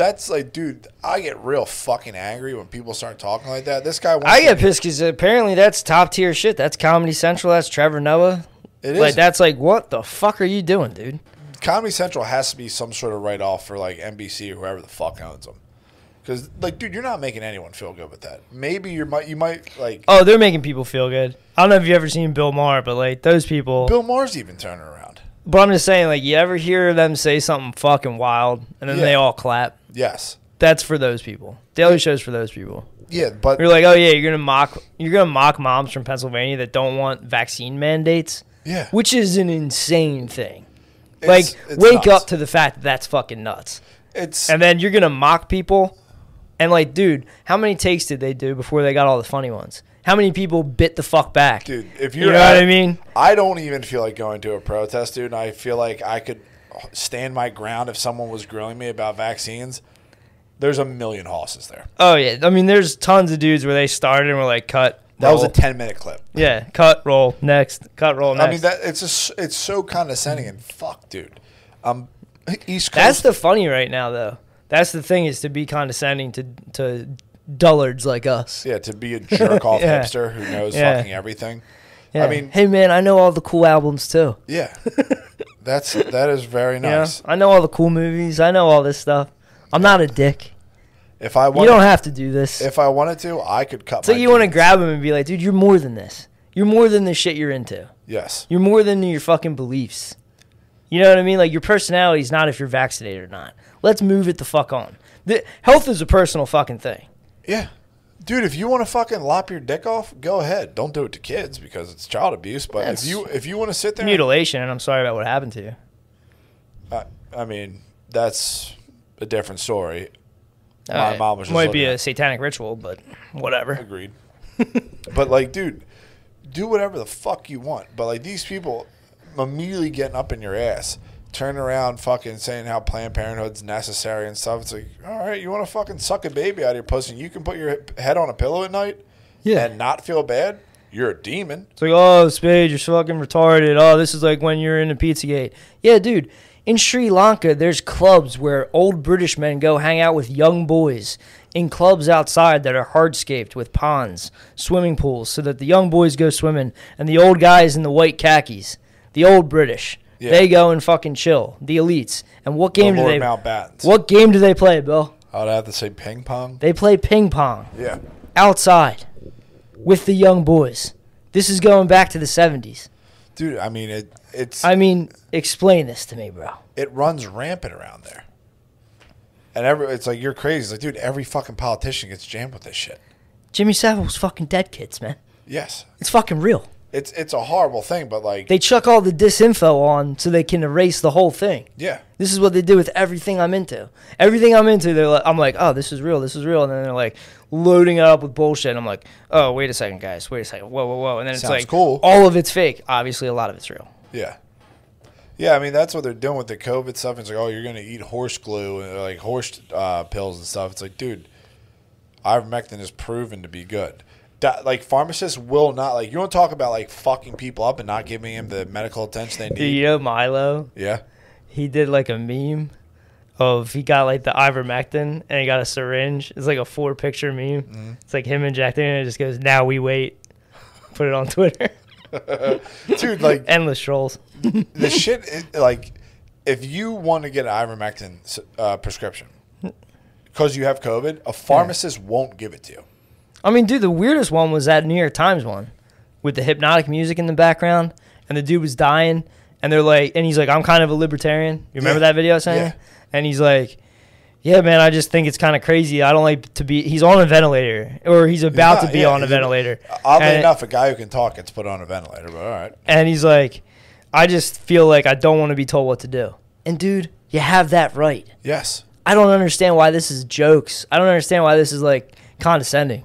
That's like, dude, I get real fucking angry when people start talking like that. This guy, I get pissed because apparently that's top tier shit. That's Comedy Central. That's Trevor Noah. It Like that's like what the fuck are you doing, dude? Comedy Central has to be some sort of write off for like NBC or whoever the fuck owns them. Because like, dude, you're not making anyone feel good with that. Maybe you might, you might like. Oh, they're making people feel good. I don't know if you ever seen Bill Maher, but like those people. Bill Maher's even turning around. But I'm just saying, like, you ever hear them say something fucking wild and then Yeah. they all clap? Yes. That's for those people. Daily Show's for those people. Yeah, but You're like, oh yeah, you're gonna mock, you're gonna mock moms from Pennsylvania that don't want vaccine mandates. Yeah. which is an insane thing. It's- like, it's wake nuts. up to the fact that that's fucking nuts. It's and then you're gonna mock people, and like, dude, how many takes did they do before they got all the funny ones? How many people bit the fuck back? Dude, if you know at- what I mean? I don't even feel like going to a protest, dude. And I feel like I could stand my ground if someone was grilling me about vaccines. There's a million horses there. Oh yeah, I mean, there's tons of dudes where they started and were like, cut. That was a 10 minute clip. Yeah, cut, roll, next, cut, roll, next. I mean, that it's just it's so condescending and fuck, dude. Um, East Coast. That's the funny right now, though. That's the thing is to be condescending to to dullards like us. yeah, to be a jerk off <laughs> Yeah. hipster who knows Yeah. fucking everything. Yeah. I mean, hey man, I know all the cool albums too. yeah, <laughs> that's that is very You know? nice. I know all the cool movies. I know all this stuff. I'm not a dick. If I You don't have to do this. if I wanted to, I could cut. So you want to grab him and be like, dude, you're more than this. You're more than the shit you're into. Yes. You're more than your fucking beliefs. You know what I mean? Like your personality is not if you're vaccinated or not. Let's move it the fuck on. The, health is a personal fucking thing. Yeah. Dude, if you want to fucking lop your dick off, go ahead. Don't do it to kids because it's child abuse. But That's if you if you want to sit there, Mutilation, and I'm sorry about what happened to you. I, I mean, that's a different story. My Uh, mom was just might be at- a satanic ritual, but whatever. Agreed. <laughs> but like, dude, do whatever the fuck you want. But like these people immediately getting up in your ass, turning around, fucking saying how Planned Parenthood's necessary and stuff. It's like, all right, you want to fucking suck a baby out of your pussy, and you can put your head on a pillow at night, Yeah. and not feel bad. You're a demon. It's like, oh, Spud, you're fucking retarded. Oh, this is like when you're in a Pizzagate. Yeah, dude. In Sri Lanka, there's clubs where old British men go hang out with young boys in clubs outside that are hardscaped with ponds, swimming pools, so that the young boys go swimming and the old guys in the white khakis, the old British, Yeah. they go and fucking chill. The elites. And what game do Lord they? Mountbattens. What game do they play, Bill? I'd have to say ping pong. They play ping pong Yeah. outside with the young boys. This is going back to the 70s. Dude, I mean it. It's I mean, explain this to me, bro. it runs rampant around there. And every it's like you're crazy. It's like, dude, every fucking politician gets jammed with this shit. Jimmy Savile's fucking dead kids, man. Yes. It's fucking real. It's it's a horrible thing, but like They chuck all the disinfo on so they can erase the whole thing. Yeah. This is what they do with everything I'm into. Everything I'm into, they're like, I'm like, oh, this is real, this is real, and then they're like loading it up with bullshit. I'm like, oh, wait a second, guys, wait a second, whoa, whoa, whoa, and then it's Sounds like, cool. all of it's fake. Obviously, a lot of it's real. Yeah. Yeah, I mean that's what they're doing with the COVID stuff. It's like, oh, you're gonna eat horse glue and like horse uh, pills and stuff. It's like, dude, ivermectin is proven to be good. Like pharmacists will not like you want to talk about like fucking people up and not giving them the medical attention they need. you know Milo? Yeah. He did like a meme of he got like the ivermectin and he got a syringe. It's like a four picture meme. Mm-hmm. It's like him injecting it and it just goes, now we wait. <laughs> Put it on Twitter. <laughs> Dude, like endless trolls. the <laughs> shit is, like if you want to get an ivermectin uh, prescription because you have COVID, a pharmacist won't give it to you. I mean, dude, the weirdest one was that New York Times one with the hypnotic music in the background and the dude was dying and they're like, and he's like, I'm kind of a libertarian. You remember Yeah. that video I sent Yeah. And he's like, yeah, man, I just think it's kind of crazy. I don't like to be. He's on a ventilator, or he's about Yeah, to be yeah, on a he's ventilator. Oddly And- enough, a guy who can talk gets put on a ventilator. But all right. and he's like, I just feel like I don't want to be told what to do. And dude, you have that right. Yes. I don't understand why this is jokes. I don't understand why this is like condescending.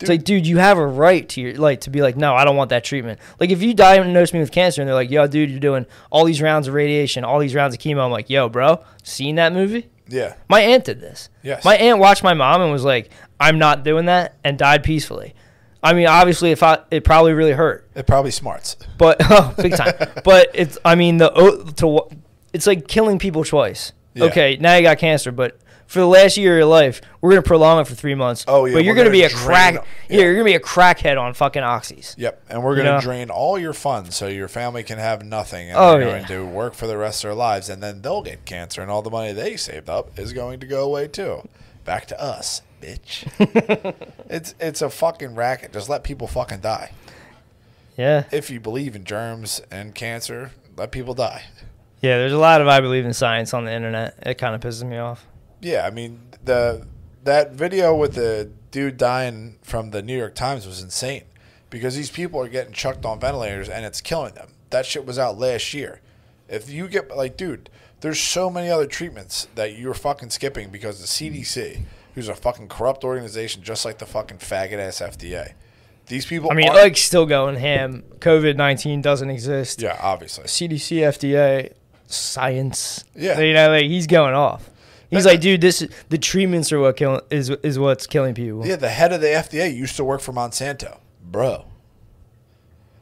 It's like, dude, you have a right to your like to be like, no, I don't want that treatment. Like, if you diagnose me with cancer and they're like, yo, dude, you're doing all these rounds of radiation, all these rounds of chemo, I'm like, yo, bro, seen that movie? Yeah. My aunt did this. Yes. My aunt watched my mom and was like, I'm not doing that, and died peacefully. I mean, obviously, if I, it probably really hurt. It probably smarts. But <laughs> oh, big time. <laughs> but it's I mean the to it's like killing people twice. Yeah. Okay, now you got cancer, but for the last year of your life, we're gonna prolong it for three months. Oh, yeah, but you're we're gonna, be a crack. Yeah. you're gonna be a crackhead on fucking oxys. Yep. And we're going to know? drain all your funds so your family can have nothing. And Oh, they're yeah. going to work for the rest of their lives. And then they'll get cancer, and all the money they saved up is going to go away too. Back to us, bitch. <laughs> it's it's a fucking racket. Just let people fucking die. Yeah. If you believe in germs and cancer, let people die. Yeah, there's a lot of I believe in science on the internet. It kind of pisses me off. Yeah, I mean the that video with the dude dying from the New York Times was insane because these people are getting chucked on ventilators and it's killing them. That shit was out last year. If you get like, dude, there's so many other treatments that you're fucking skipping because the CDC, who's a fucking corrupt organization just like the fucking faggot ass FDA, these people. I mean, like still going ham. COVID nineteen doesn't exist. yeah, obviously. CDC, FDA, science. Yeah. you know, like he's going off. He's like, dude, this the treatments are what kill is is what's killing people. Yeah, the head of the FDA used to work for Monsanto, bro.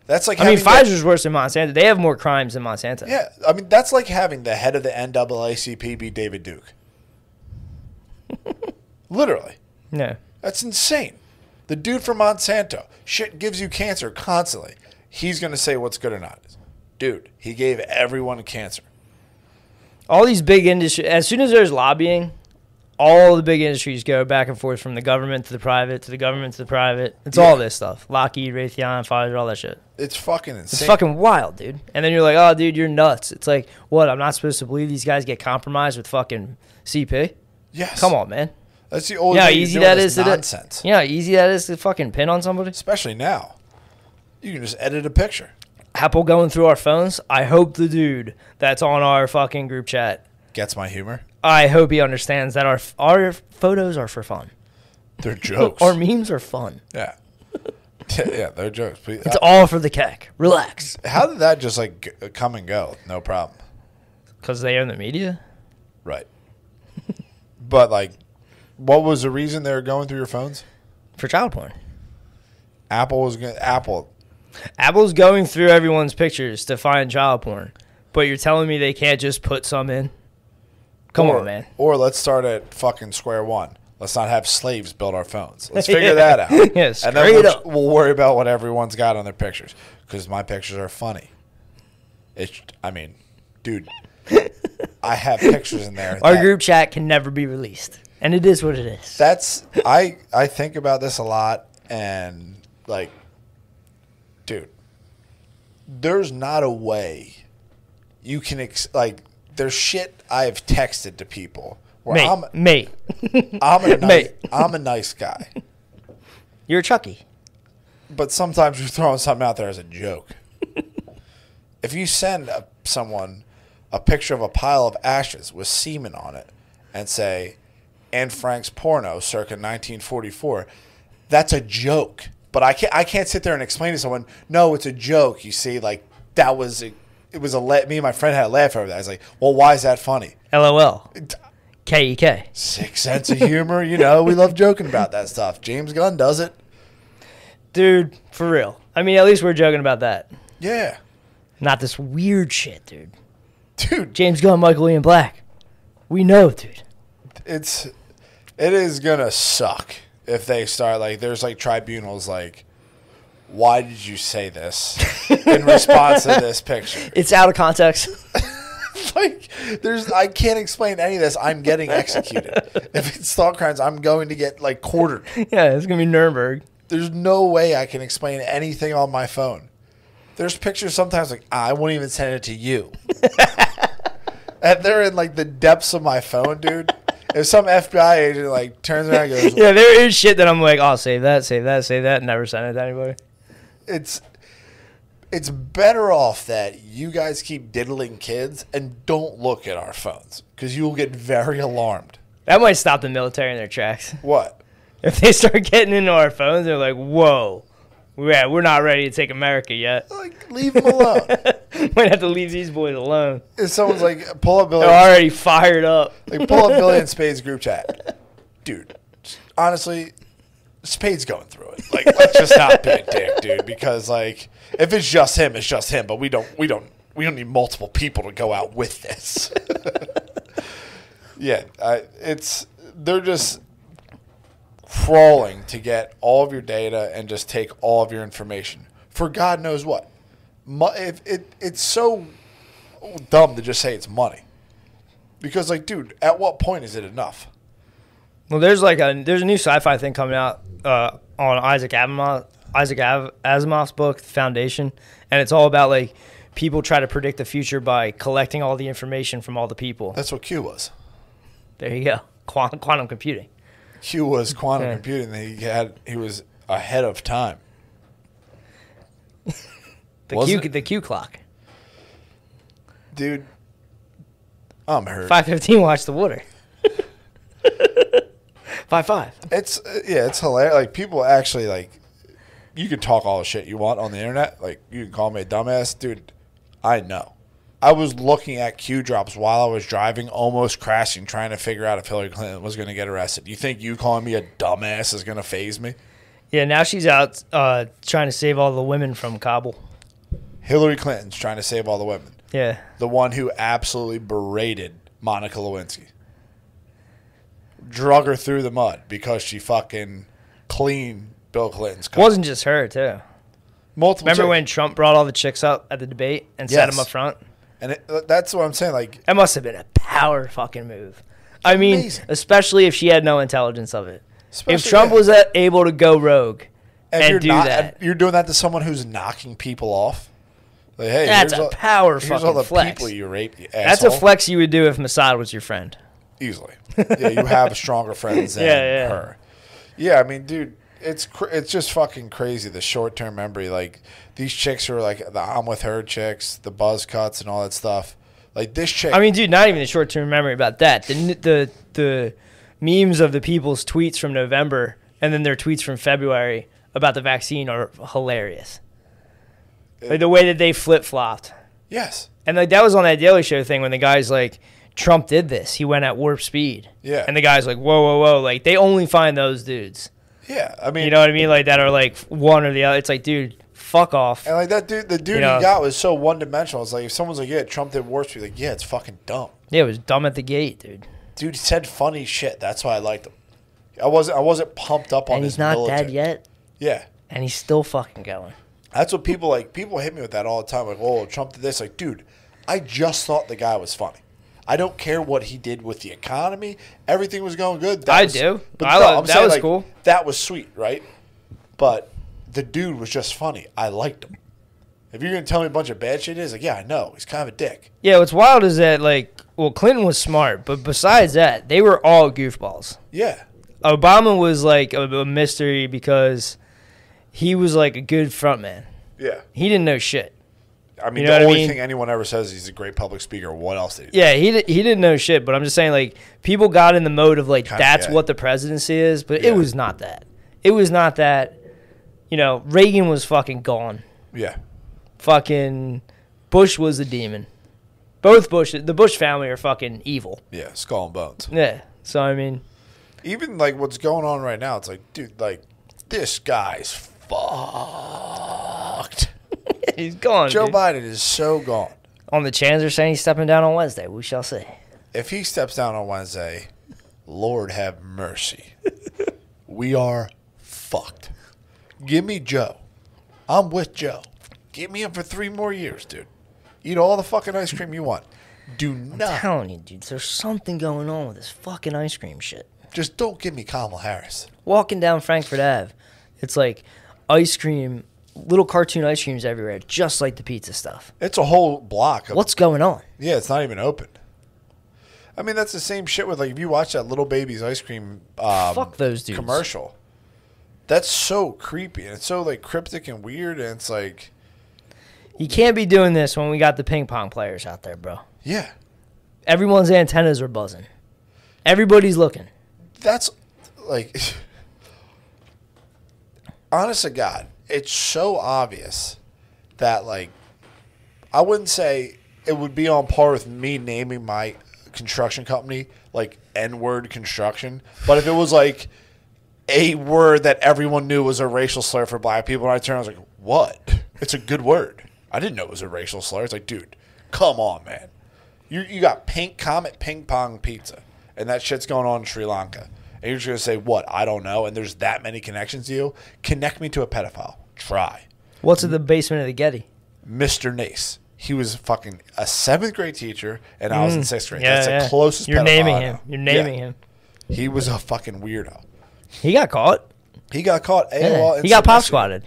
That's like I mean, having the- Pfizer's worse than Monsanto. They have more crimes than Monsanto. Yeah, I mean that's like having the head of the NAACP be David Duke. <laughs> Literally, Yeah. that's insane. The dude from Monsanto, shit gives you cancer constantly. He's gonna say what's good or not. Dude, he gave everyone cancer. All these big industry. As soon as there's lobbying, all the big industries go back and forth from the government to the private to the government to the private. It's Yeah. all this stuff. Lockheed, Raytheon, Pfizer, all that shit. It's fucking insane. It's fucking wild, dude. And then you're like, oh, dude, you're nuts. It's like, what? I'm not supposed to believe these guys get compromised with fucking CP? Yes. Come on, man. That's the only Yeah, how you're easy that is is to nonsense. Yeah, how easy that is to fucking pin on somebody. Especially now. You can just edit a picture. Apple going through our phones. I hope the dude that's on our fucking group chat. Gets my humor. I hope he understands that our our photos are for fun. They're jokes. our memes are fun. yeah. yeah, they're jokes. But, It's uh, all for the keck. Relax. How did that just like g- uh, come and go? No problem. Because they own the media. Right. <laughs> but like, what was the reason they were going through your phones? For child porn. Apple was going. Apple. Apple's going through everyone's pictures to find child porn, but you're telling me they can't just put some in? Come or, on, man. Or let's start at fucking square one. Let's not have slaves build our phones. Let's <laughs> figure that out. <laughs> Yeah, and then we'll, we'll worry about what everyone's got on their pictures because my pictures are funny. It's. I mean, dude, I have pictures in there. <laughs> Our group chat can never be released, and it is what it is. That's I I think about this a lot and like dude there's not a way you can ex- like there's shit I've texted to people where Mate, I'm mate, <laughs> I'm a <laughs> nice, Mate. I'm a nice guy you're a Chucky. but sometimes you're throwing something out there as a joke <laughs> if you send a, someone a picture of a pile of ashes with semen on it and say Anne Frank's porno circa 1944 that's a joke but I can't I can't sit there and explain to someone no it's a joke you see like that was a, it was a let me and my friend had a laugh over that I was like well why is that funny LOL. K E K. sick sense of humor you know we love joking about that stuff James Gunn does it Dude, for real. I mean, at least we're joking about that. yeah Not this weird shit, dude. dude James Gunn, Michael Ian Black. We know, dude. it's it is gonna suck if they start like there's like tribunals like why did you say this in <laughs> response to this picture? It's out of context. <laughs> like there's i can't explain any of this. I'm getting executed. If it's thought crimes i'm going to get like quartered. Yeah, it's gonna be Nuremberg. there's no way i can explain anything on my phone. There's pictures sometimes like i won't even send it to you. <laughs> And they're in like the depths of my phone dude if some fbi agent like turns around and goes <laughs> Yeah, there is shit that I'm like, I'll oh, save that, save that, save that, never send it to anybody. it's it's better off that you guys keep diddling kids and don't look at our phones because you will get very alarmed. That might stop the military in their tracks. What? <laughs> If they start getting into our phones, they're like, whoa. Yeah, we're not ready to take America yet. Like, leave them alone. <laughs> Might have to leave these boys alone. if someone's like, pull up Billy, They're already fired up. like pull up Billy and <laughs> Spuds group chat, dude. Honestly, Spud's going through it. Like, let's just not be a dick, dude. Because like, if it's just him, it's just him. But we don't, we don't, we don't need multiple people to go out with this. <laughs> yeah, I, it's they're just crawling to get all of your data and just take all of your information for God knows what. If it, it's so dumb to just say it's money. Because like, dude, at what point is it enough? Well, there's like a there's a new sci-fi thing coming out uh, on Isaac Asimov, Isaac Asimov's book, Foundation, and it's all about like people try to predict the future by collecting all the information from all the people. That's what Q was. There you go, quantum, quantum computing. <laughs> Q was quantum Yeah. computing. He had he was ahead of time. <laughs> The Was Q it? the Q clock. Dude, I'm hurt. Five fifteen. Watch the water. <laughs> five five. It's uh, yeah, it's hilarious. Like people actually like you can talk all the shit you want on the internet. Like you can call me a dumbass, dude. I know. I was looking at Q drops while I was driving, almost crashing, trying to figure out if Hillary Clinton was going to get arrested. You think you calling me a dumbass is going to phase me? Yeah, now she's out uh, trying to save all the women from Kabul. Hillary Clinton's trying to save all the women. Yeah, The one who absolutely berated Monica Lewinsky. Drug her through the mud because she fucking cleaned Bill Clinton's it car. wasn't just her too. Multiple Remember chicks. when Trump brought all the chicks up at the debate and sat Yes. them up front? And it, uh, that's what I'm saying. Like, That must have been a power fucking move. I mean, Amazing. especially if she had no intelligence of it. Especially- if Trump yeah. was uh, able to go rogue And, and, you're do not, that, you're doing that to someone who's knocking people off. Like, hey, That's here's a all, power Here's all the flex. people you raped. You that's a flex you would do if Mossad was your friend. easily. Yeah, you have stronger friends <laughs> than Yeah, yeah. her. Yeah, I mean, dude, it's cr- it's just fucking crazy the short term memory. Like these chicks are like the I'm with her chicks, the buzz cuts and all that stuff. Like this chick. I mean, dude, not even the short term memory about that. The the the memes of the people's tweets from November and then their tweets from February about the vaccine are hilarious. Like the way that they flip flopped. yes. And like that was on that Daily Show thing when the guy's like, Trump did this. He went at warp speed. Yeah. And the guy's like, whoa, whoa, whoa. Like they only find those dudes. Yeah, I mean, You know what I mean? Like that are like one or the other. It's like, dude, fuck off. and like that dude, the dude You know- he got was so one dimensional. It's like if someone's like, "Yeah, Trump did warp speed," like, yeah, it's fucking dumb. Yeah, it was dumb at the gate, dude. Dude said funny shit. That's why I liked him. I wasn't I wasn't pumped up on And his he's not military. dead yet. Yeah. And he's still fucking going. That's what people like. People hit me with that all the time. Like, oh, Trump did this. Like, dude, I just thought the guy was funny. I don't care what he did with the economy. Everything was going good. That I was- do. But I no, lo- that was like, cool. That was sweet, right? But the dude was just funny. I liked him. If you're gonna tell me a bunch of bad shit, is like, yeah, I know. He's kind of a dick. Yeah, what's wild is that like, well, Clinton was smart, but besides that, they were all goofballs. Yeah. Obama was like a, a mystery because he was like a good front man. Yeah. He didn't know shit. I mean, You know the what I only mean? thing anyone ever says is he's a great public speaker. What else did he? Yeah, he di- he didn't know shit, but I'm just saying like people got in the mode of like Kinda that's gay. what the presidency is, but Yeah. it was not that. It was not that. You know, Reagan was fucking gone. Yeah. Fucking Bush was a demon. Both Bush, the Bush family are fucking evil. Yeah. Skull and bones. Yeah. So I mean, Even like what's going on right now, it's like, dude, like this guy's fucked. <laughs> he's gone. Joe dude. Biden is so gone. On the chance they're saying he's stepping down on Wednesday. We shall see. If he steps down on Wednesday, Lord have mercy. <laughs> we are fucked. Give me Joe. I'm with Joe. Give me him for three more years, dude. Eat all the fucking ice cream you want. Do not. I'm telling you, dude, there's something going on with this fucking ice cream shit. Just don't give me Kamala Harris. Walking down Frankford Ave, it's like ice cream, little cartoon ice creams everywhere, just like the pizza stuff. It's a whole block. Of, What's going on? Yeah, it's not even open. I mean, that's the same shit with like if you watch that little baby's ice cream um, Fuck those dudes. commercial. That's so creepy and it's so like cryptic and weird and it's like You can't be doing this when we got the ping pong players out there, bro. yeah, Everyone's antennas are buzzing. Everybody's looking. that's like <laughs> honest to God, it's so obvious that like I wouldn't say it would be on par with me naming my construction company like N word construction, but if it was like a word that everyone knew was a racial slur for black people, and I turned, I was like, "What? It's a good word." I didn't know it was a racial slur. It's like, dude, come on, man. You you got pink comet ping pong pizza, and that shit's going on in Sri Lanka, and you're just gonna say what? I don't know. And there's that many connections to you. Connect me to a pedophile. Try. What's in the basement of the Getty? Mr. Nace. He was fucking a seventh grade teacher, and I was in sixth grade. Mm. Yeah, That's yeah. the closest. You're pedophile naming him. know. You're naming Yeah. him. He was a fucking weirdo. He got caught. He got caught. Yeah. He got pop squatted.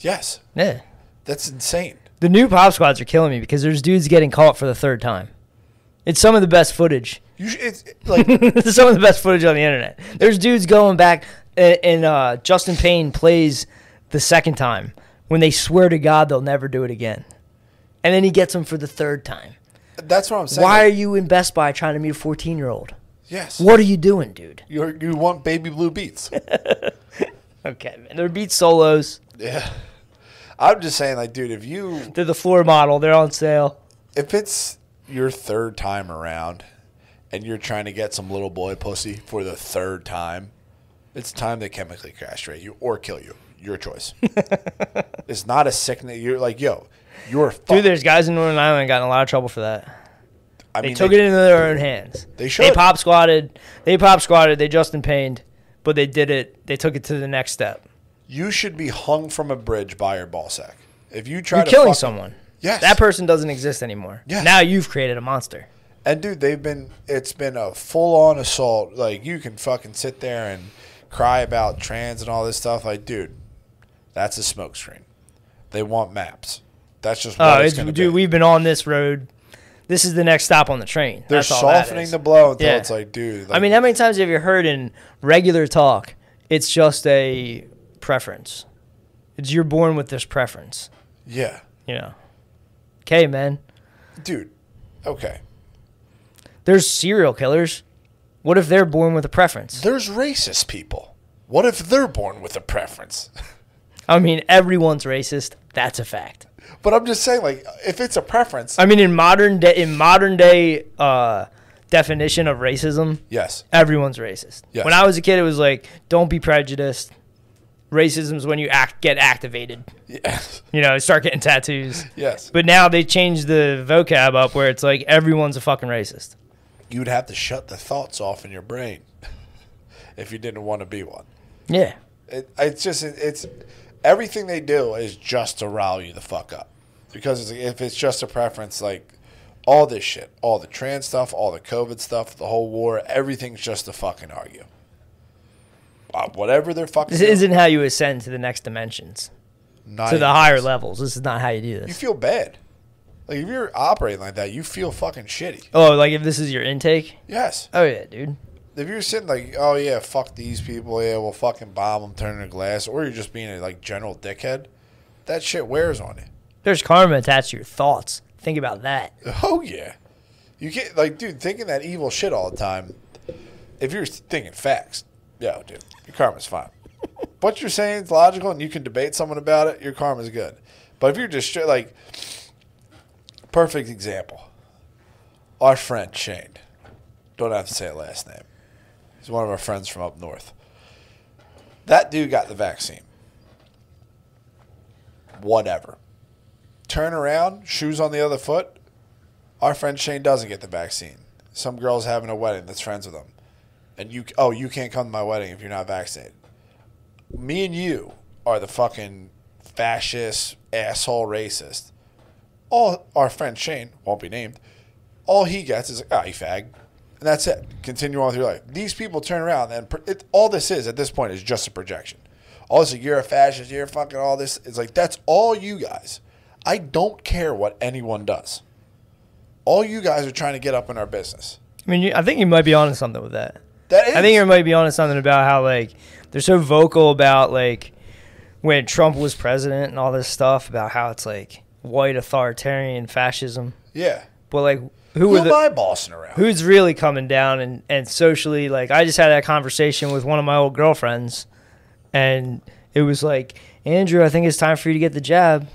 Yes, Yeah. that's insane. The new pop squads are killing me because there's dudes getting caught for the third time. It's some of the best footage. You should, it's like <laughs> some of the best footage on the internet. There's dudes going back, and, and uh, Justin Payne plays the second time when they swear to God they'll never do it again, and then he gets them for the third time. that's what I'm saying. Why are you in Best Buy trying to meet a 14 year old? yes, What are you doing, dude? you you want baby blue beats? <laughs> Okay, man. They're beat solos. yeah, I'm just saying, like, dude, if you They're the floor model. They're on sale. if it's your third time around, and you're trying to get some little boy pussy for the third time, it's time to chemically castrate you or kill you. Your choice. <laughs> it's not a sickness. You're like, yo, you're fucked. Dude, there's guys in Northern Ireland got in a lot of trouble for that. I They mean, took they- it into their own hands. They They pop squatted. They pop squatted. They Justin Pained, but they did it. They took it to the next step. You should be hung from a bridge by your ball sack. If you try You're to killing fucking- someone. Yes. That person doesn't exist anymore. Yes. Now you've created a monster. And dude, they've been it's been a full on assault. Like you can fucking sit there and cry about trans and all this stuff. Like, dude, that's a smokescreen. They want maps. That's just what Oh, it's, it's, dude, be. we've been on this road. This is the next stop on the train. They're That's softening the blow until Yeah. it's like, dude. I mean, how many times have you heard in regular talk? It's just a preference. It's you're born with this preference. yeah, You know. Okay, man. dude. Okay, There's serial killers. What if they're born with a preference? there's racist people. What if they're born with a preference? <laughs> I mean, everyone's racist. That's a fact. But I'm just saying, like, if it's a preference, I mean, in modern day, in modern day uh, definition of racism, yes, everyone's racist. Yes. When I was a kid, it was like, don't be prejudiced. Racism is when you act get activated. yes, <laughs> You know, start getting tattoos. yes. But now they changed the vocab up where it's like everyone's a fucking racist. You'd have to shut the thoughts off in your brain <laughs> if you didn't want to be one. Yeah. It, it's just it, it's everything they do is just to rile you the fuck up because it's, if it's just a preference, like all this shit, all the trans stuff, all the COVID stuff, the whole war, everything's just to fucking argue. Uh, whatever they're fucking. This doing, isn't how you ascend to the next dimensions, not to the higher levels. This is not how you do this. You feel bad. Like if you're operating like that, you feel fucking shitty. Oh, like if this is your intake? Yes. Oh yeah, dude. If you're sitting like, oh yeah, fuck these people, yeah, we'll fucking bomb them, turn them to glass, or you're just being a like general dickhead, that shit wears on you. There's karma attached to your thoughts. Think about that. <laughs> Oh yeah, you can't like, dude, thinking that evil shit all the time. If you're thinking facts, yo, dude, your karma's fine. <laughs> what you're saying is logical, and you can debate someone about it. Your karma's good. But if you're just like, perfect example, our friend Shane. Don't have to say a last name. He's one of our friends from up north. That dude got the vaccine. Whatever. Turn around, shoes on the other foot. Our friend Shane doesn't get the vaccine. Some girl's having a wedding that's friends with him. And you, oh, you can't come to my wedding if you're not vaccinated. Me and you are the fucking fascist, asshole, racist. All our friend Shane, won't be named, all he gets is, ah, you fag. And that's it. Continue on with your life. These people turn around and it, all this is at this point is just a projection. All this, you're a fascist, you're fucking all this. It's like, that's all you guys. I don't care what anyone does. All you guys are trying to get up in our business. I mean, you, I think you might be onto something with that. That is. I think you might be onto something about how like they're so vocal about like when Trump was president and all this stuff about how it's like white authoritarian fascism. Yeah. But like who Who were am I bossing around? who's really coming down and, and socially like I just had that conversation with one of my old girlfriends and it was like, Andrew, I think it's time for you to get the jab.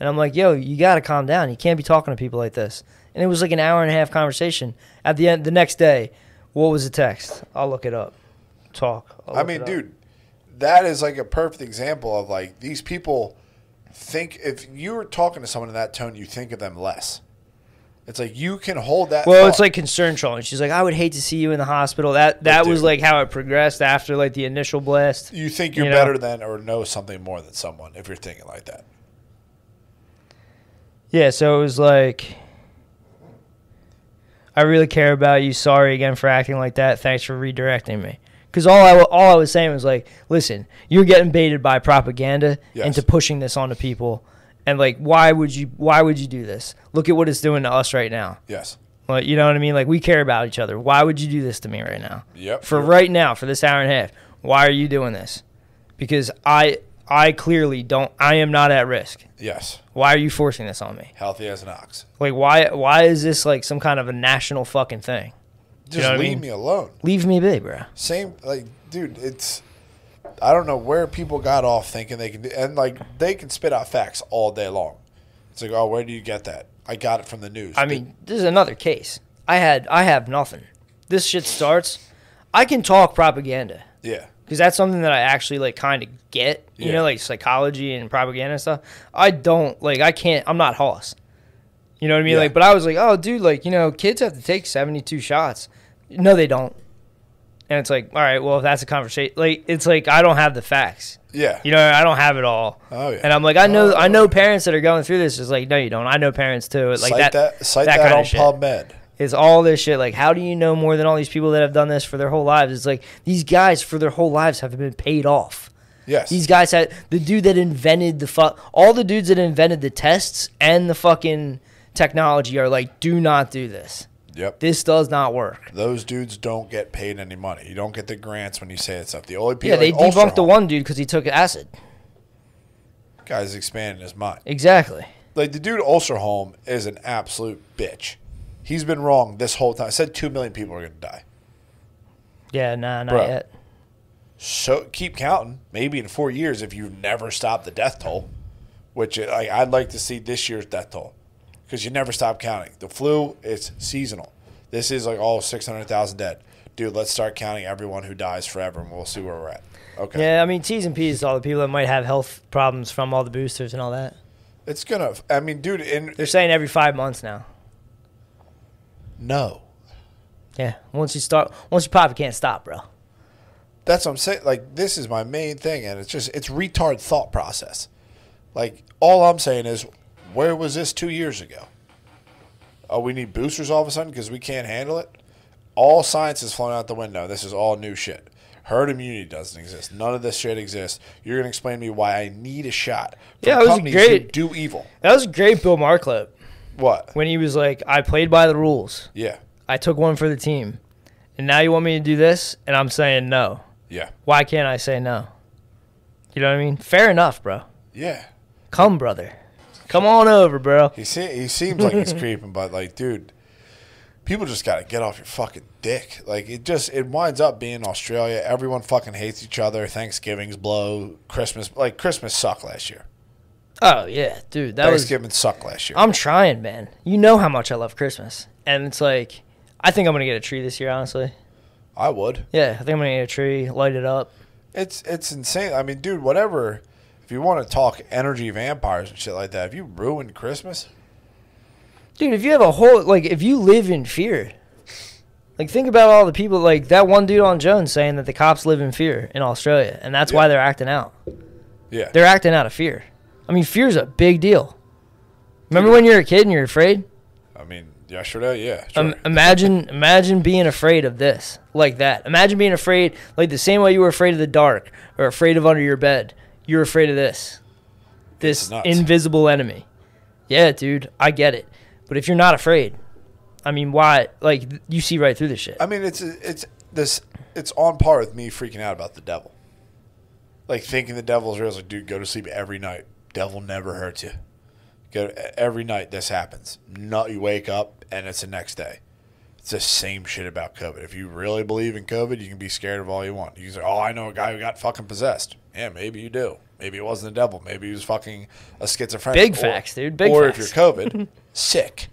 And I'm like, yo, you gotta calm down. You can't be talking to people like this. And it was like an hour and a half conversation. At the end the next day, what was the text? I'll look it up. Talk. I mean, dude, that is like a perfect example of like these people think if you were talking to someone in that tone, you think of them less. It's like you can hold that. Well, thought. it's like concern trolling. She's like, I would hate to see you in the hospital. That that was like how it progressed after like the initial blast. you think you're you know? better than or know something more than someone if you're thinking like that. Yeah, so it was like, I really care about you. Sorry again for acting like that. Thanks for redirecting me. Because all I all I was saying was like, listen, you're getting baited by propaganda Yes. into pushing this onto people, and like, why would you why would you do this? Look at what it's doing to us right now. Yes. Like, you know what I mean? Like, we care about each other. Why would you do this to me right now? Yep. For right now, for this hour and a half, why are you doing this? Because I I clearly don't. I am not at risk. Yes. Why are you forcing this on me? Healthy as an ox. Like why why is this like some kind of a national fucking thing? Just know what I leave mean? me alone. Leave me be, bro. Same, like, dude, it's. I don't know where people got off thinking they can do, and like they can spit out facts all day long. It's like, oh, where do you get that? I got it from the news. I mean, this is another case. I had I have nothing. This shit starts. I can talk propaganda yeah, because that's something that I actually like kind of get. You Yeah. know, like psychology and propaganda and stuff. I don't like. I can't. I'm not Hoss. You know what I mean? Yeah. Like, but I was like, oh, dude, like you know, kids have to take 72 shots. No, they don't. And it's like, all right, well, if that's a conversation, like, it's like I don't have the facts. yeah, You know, I don't have it all. Oh, yeah. And I'm like, I know, I know oh. parents that are going through this. Is like, no, you don't. I know parents too. Like cite that. that, cite that that, on shit. PubMed. It's all this shit. Like, how do you know more than all these people that have done this for their whole lives? It's like these guys for their whole lives have been paid off. Yes. These guys had the dude that invented the fuck all the dudes that invented the tests and the fucking technology are like, do not do this. Yep. This does not work. Those dudes don't get paid any money. You don't get the grants when you say it's up. The only people Yeah, they like debunked the one dude because he took acid. guy's expanding his mind. Exactly. Like the dude Osterholm is an absolute bitch. He's been wrong this whole time. I said two million people are gonna die. Yeah, nah, not Bro. yet. So keep counting. Maybe in four years, if you never stop the death toll, which like, I'd like to see this year's death toll, because you never stop counting. The flu, it's seasonal. This is like all six hundred thousand dead. Dude, let's start counting everyone who dies forever, and we'll see where we're at. Okay. Yeah, I mean T's and P's all the people that might have health problems from all the boosters and all that. It's gonna. I mean, dude, in They're saying every five months now. no. Yeah, once you start, once you pop, you can't stop, bro. That's what I'm saying. Like, this is my main thing, and it's just it's retard thought process. Like, all I'm saying is, where was this two years ago? Oh, we need boosters all of a sudden because we can't handle it. All science is flown out the window. This is all new shit. Herd immunity doesn't exist. None of this shit exists. You're gonna explain to me why I need a shot Yeah, it was companies great. do evil. That was a great Bill Maher clip What? when he was like, "I played by the rules. Yeah, I took one for the team, and now you want me to do this, and I'm saying no. yeah, Why can't I say no? You know what I mean? Fair enough, bro. yeah. Come, brother. Come on over, bro. He se- he seems like he's creeping, but like, dude, people just gotta get off your fucking dick. Like, it just it winds up being Australia. Everyone fucking hates each other. Thanksgiving's blow. Christmas, like Christmas, sucked last year. Oh yeah, dude. That was Thanksgiving sucked last year. I'm trying, man. You know how much I love Christmas, and it's like, I think I'm gonna get a tree this year. Honestly, I would. yeah, I think I'm gonna get a tree, light it up. It's it's insane. I mean, dude, whatever. If you want to talk energy vampires and shit like that, if you ruined Christmas, Dude, if you have a whole like, if you live in fear, like think about all the people like that one dude on Jones saying that the cops live in fear in Australia, and that's why they're acting out. yeah, They're acting out of fear. I mean, fear's a big deal. Remember when you were a kid and you're afraid? I mean, yesterday, yeah, sure. Um, imagine, imagine being afraid of this like that. Imagine being afraid, like the same way you were afraid of the dark or afraid of under your bed. You're afraid of this, this invisible enemy. Yeah, dude, I get it. But if you're not afraid, I mean, why? Like you see right through this shit. I mean, it's it's this it's on par with me freaking out about the devil. Like thinking the devil's real. Like, dude, go to sleep every night. Devil never hurts you. Go every night. This happens. Not you wake up and it's the next day. It's the same shit about COVID. If you really believe in COVID, you can be scared of all you want. You can say, "Oh, I know a guy who got fucking possessed." Yeah, maybe you do. Maybe it wasn't the devil. Maybe he was fucking a schizophrenic. Big Or- facts, dude. Big facts. or facts. if you're COVID, <laughs> sick.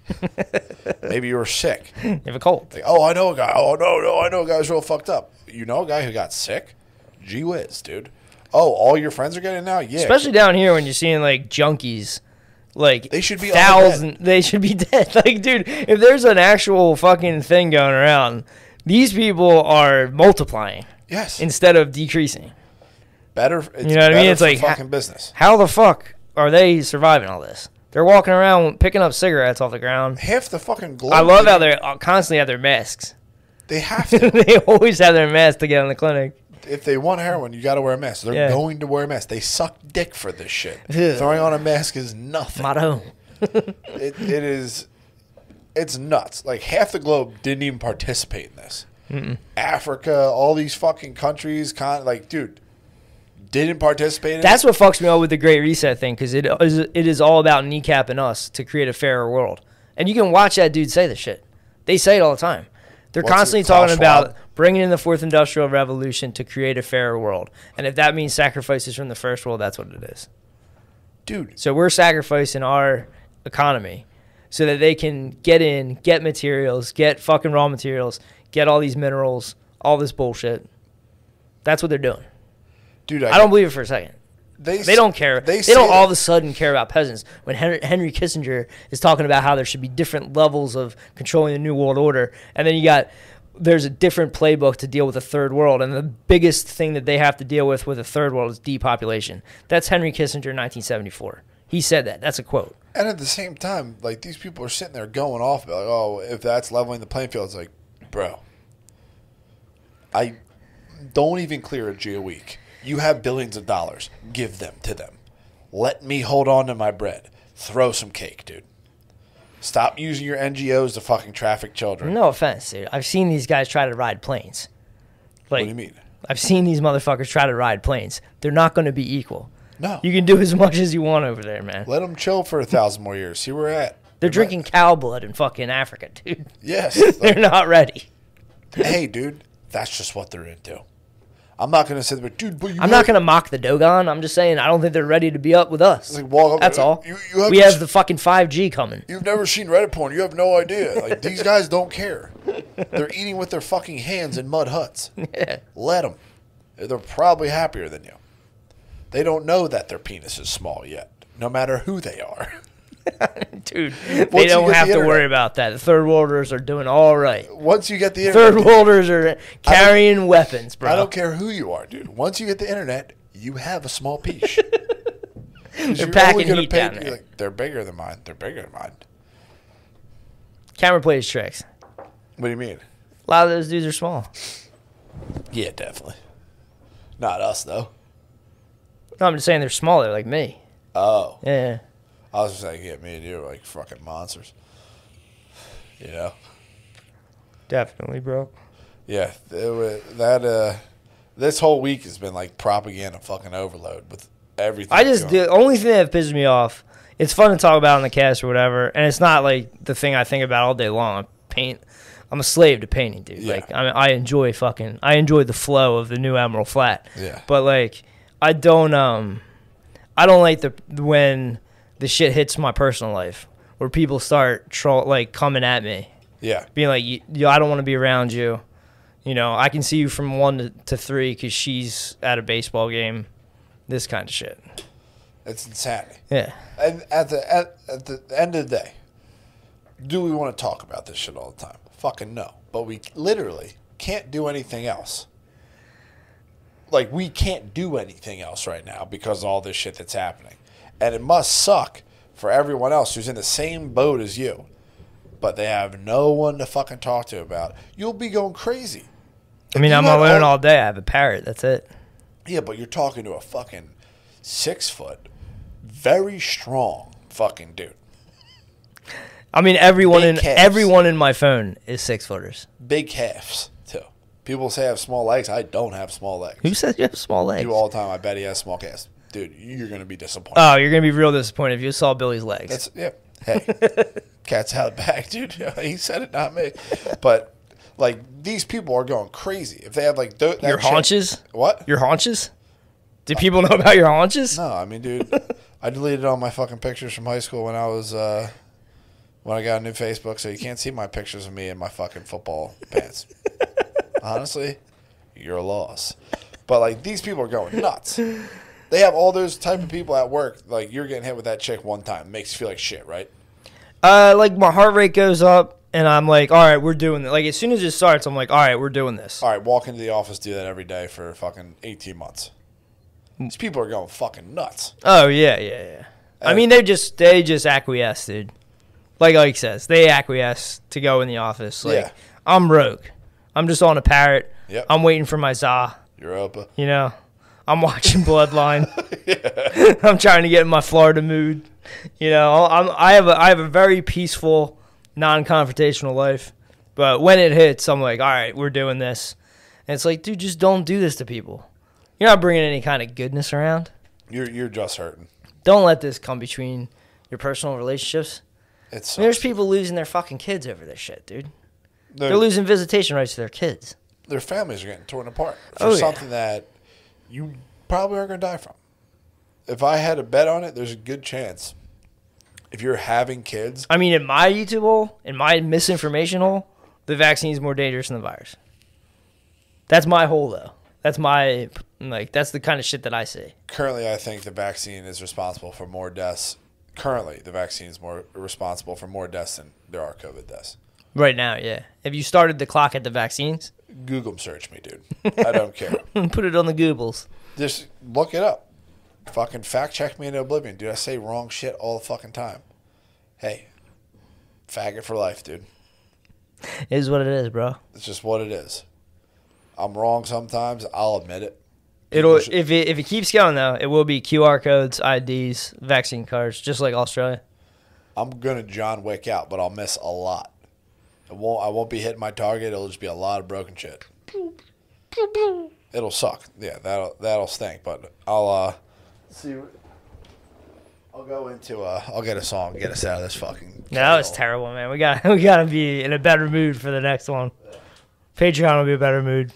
maybe you were sick. you have a cold. Like, oh, I know a guy. Oh, no, no, I know a guy who's real fucked up. You know a guy who got sick? Gee whiz, dude. Oh, all your friends are getting now? Yeah. Especially down here when you're seeing like junkies, like They should be thousand. They should be <laughs> dead. Like, dude, if there's an actual fucking thing going around, these people are multiplying yes. instead of decreasing. better. It's You know what I mean? It's like, fucking business. How the fuck are they surviving all this? They're walking around picking up cigarettes off the ground. Half the fucking globe. I love how they are uh, constantly have their masks. They have <laughs> to. they always have their masks to get in the clinic. If they want heroin, you got to wear a mask. They're Yeah. going to wear a mask. They suck dick for this shit. <laughs> Throwing on a mask is nothing. Motto. <laughs> it, it is it's nuts like half the globe didn't even participate in this africa all these fucking countries con- like dude didn't participate in That's it. what fucks me up with the Great Reset thing because it is it is all about kneecapping us to create a fairer world. And you can watch that dude say this shit. They say it all the time. They're What's constantly talking about Schwab? bringing in the fourth industrial revolution to create a fairer world. And if that means sacrifices from the first world, that's what it is. dude So we're sacrificing our economy so that they can get in, get materials, get fucking raw materials, get all these minerals, all this bullshit. That's what they're doing. dude I don't believe it for a second. They, They don't care. they, They, don't all that- of a sudden care about peasants. When Henry, Henry Kissinger is talking about how there should be different levels of controlling the New World Order, and then you got there's a different playbook to deal with the third world, and the biggest thing that they have to deal with with the third world is depopulation. That's Henry Kissinger, 1974. He said that. That's a quote. And at the same time, like these people are sitting there going off about, like, oh, if that's leveling the playing field, it's like, bro, I don't even clear a G a week. You have billions of dollars. Give them to them. Let me hold on to my bread. Throw some cake, dude. Stop using your NGOs to fucking traffic children. No offense, dude. I've seen these guys try to ride planes. Like, what do you mean? I've seen these motherfuckers try to ride planes. They're not going to be equal. No. You can do as much as you want over there, man. Let them chill for a thousand more years. See where we're at. They're drinking cow blood in fucking Africa, dude. Yes. <laughs> They're not ready. hey, dude, that's just what they're into. I'm not gonna sit there, dude. But you I'm not going to mock the Dogon. I'm just saying I don't think they're ready to be up with us. Like, up- That's uh, all. you- you have we have the fucking 5G coming. You've never seen Reddit porn. You have no idea. Like these <laughs> guys don't care. They're eating with their fucking hands in mud huts. <laughs> Let them. They're probably happier than you. They don't know that their penis is small yet, no matter who they are. <laughs> <laughs> Dude, Once they don't have the to worry about that. The third worlders are doing all right. Once you get the internet, Third worlders are carrying weapons, bro. I don't care who you are, dude. Once you get the internet, you have a small piece. <laughs> They're packing heat pay- down there. like, they're bigger than mine. They're bigger than mine. Camera plays tricks. What do you mean? A lot of those dudes are small. Yeah, definitely. Not us though. No, I'm just saying they're smaller, like me. Oh, Yeah. I was just saying, yeah, me and you are like fucking monsters. You know. Definitely, bro. Yeah, it that uh, this whole week has been like propaganda fucking overload with everything. I just going the only thing that pisses me off. It's fun to talk about on the cast or whatever, and it's not like the thing I think about all day long. Paint. I'm a slave to painting, dude. Yeah. Like I, mean, I enjoy fucking. I enjoy the flow of the new Emerald Flat. Yeah. But like, I don't um, I don't like the when the shit hits my personal life where people start troll like coming at me. Yeah. Being like, you, I don't want to be around you. You know, I can see you from one to, to three because she's at a baseball game. This kind of shit. It's insanity. Yeah. And at the at, at the end of the day, do we want to talk about this shit all the time? Fucking no. But we literally can't do anything else. Like we can't do anything else right now because of all this shit that's happening. And it must suck for everyone else who's in the same boat as you. But they have no one to fucking talk to about. it. You'll be going crazy. I mean, you I'm alone all- all day. I have a parrot. That's it. Yeah, but you're talking to a fucking six foot, very strong fucking dude. I mean, everyone Big in calves. everyone in my phone is six footers. Big calves, too. People say I have small legs. I don't have small legs. Who says you have small legs? You all the time. I bet he has small calves. Dude, you're going to be disappointed. Oh, you're gonna be real disappointed if you saw Billy's legs. That's, yeah. Hey, <laughs> cat's out of the bag, dude. <laughs> he said it, not me. But, like, these people are going crazy. If they have, like, th- that your shit- haunches? What? Your haunches? Do people know about your haunches? No, I mean, dude, I deleted all my fucking pictures from high school when I was uh, when I got a new Facebook, so you can't see my pictures of me in my fucking football pants. <laughs> Honestly, you're a loss. But like these people are going nuts. They have all those type of people at work. Like you're getting hit with that chick one time, makes you feel like shit, right? Uh, like my heart rate goes up, and I'm like, all right, we're doing it. Like as soon as it starts, I'm like, all right, we're doing this. All right, walk into the office, do that every day for fucking 18 months. These people are going fucking nuts. Oh yeah, yeah, yeah. I Uh, mean, they just they just acquiesce, dude. Like Ike says, they acquiesce to go in the office. Like Yeah. I'm rogue. I'm just on a parrot. Yep. I'm waiting for my za. Europa. You know, I'm watching <laughs> Bloodline. <laughs> I'm trying to get in my Florida mood. You know, I'm, I have a I have a very peaceful, non-confrontational life. But when it hits, I'm like, all right, we're doing this. And it's like, dude, just don't do this to people. You're not bringing any kind of goodness around. You're you're just hurting. Don't let this come between your personal relationships. It's I mean, there's people losing their fucking kids over this shit, dude. They're, They're- losing visitation rights to their kids. their families are getting torn apart for Oh, yeah. something that you probably are going to die from. If I had a bet on it, there's a good chance. If you're having kids, I mean, in my YouTube hole, in my misinformation hole, the vaccine is more dangerous than the virus. That's my hole, though. That's my like. That's the kind of shit that I see. currently, I think the vaccine is responsible for more deaths. Currently, the vaccine is more responsible for more deaths than there are COVID deaths. Right now, yeah. Have you started the clock at the vaccines? Google search me, dude. I don't care. <laughs> Put it on the Goobles. Just look it up. Fucking fact check me into oblivion, dude. I say wrong shit all the fucking time. Hey, faggot for life, dude. It is what it is, bro. It's just what it is. I'm wrong sometimes. I'll admit it. It'll should- if it if it keeps going though, it will be QR codes, IDs, vaccine cards, just like Australia. I'm gonna John Wick out, but I'll miss a lot. I won't. I won't be hitting my target. It'll just be a lot of broken shit. It'll suck. Yeah, that'll that'll stink. But I'll uh see. I'll go into uh. I'll get a song. Get us out of this fucking. No, that was terrible, man. We got <laughs> we gotta be in a better mood for the next one. Patreon will be a better mood.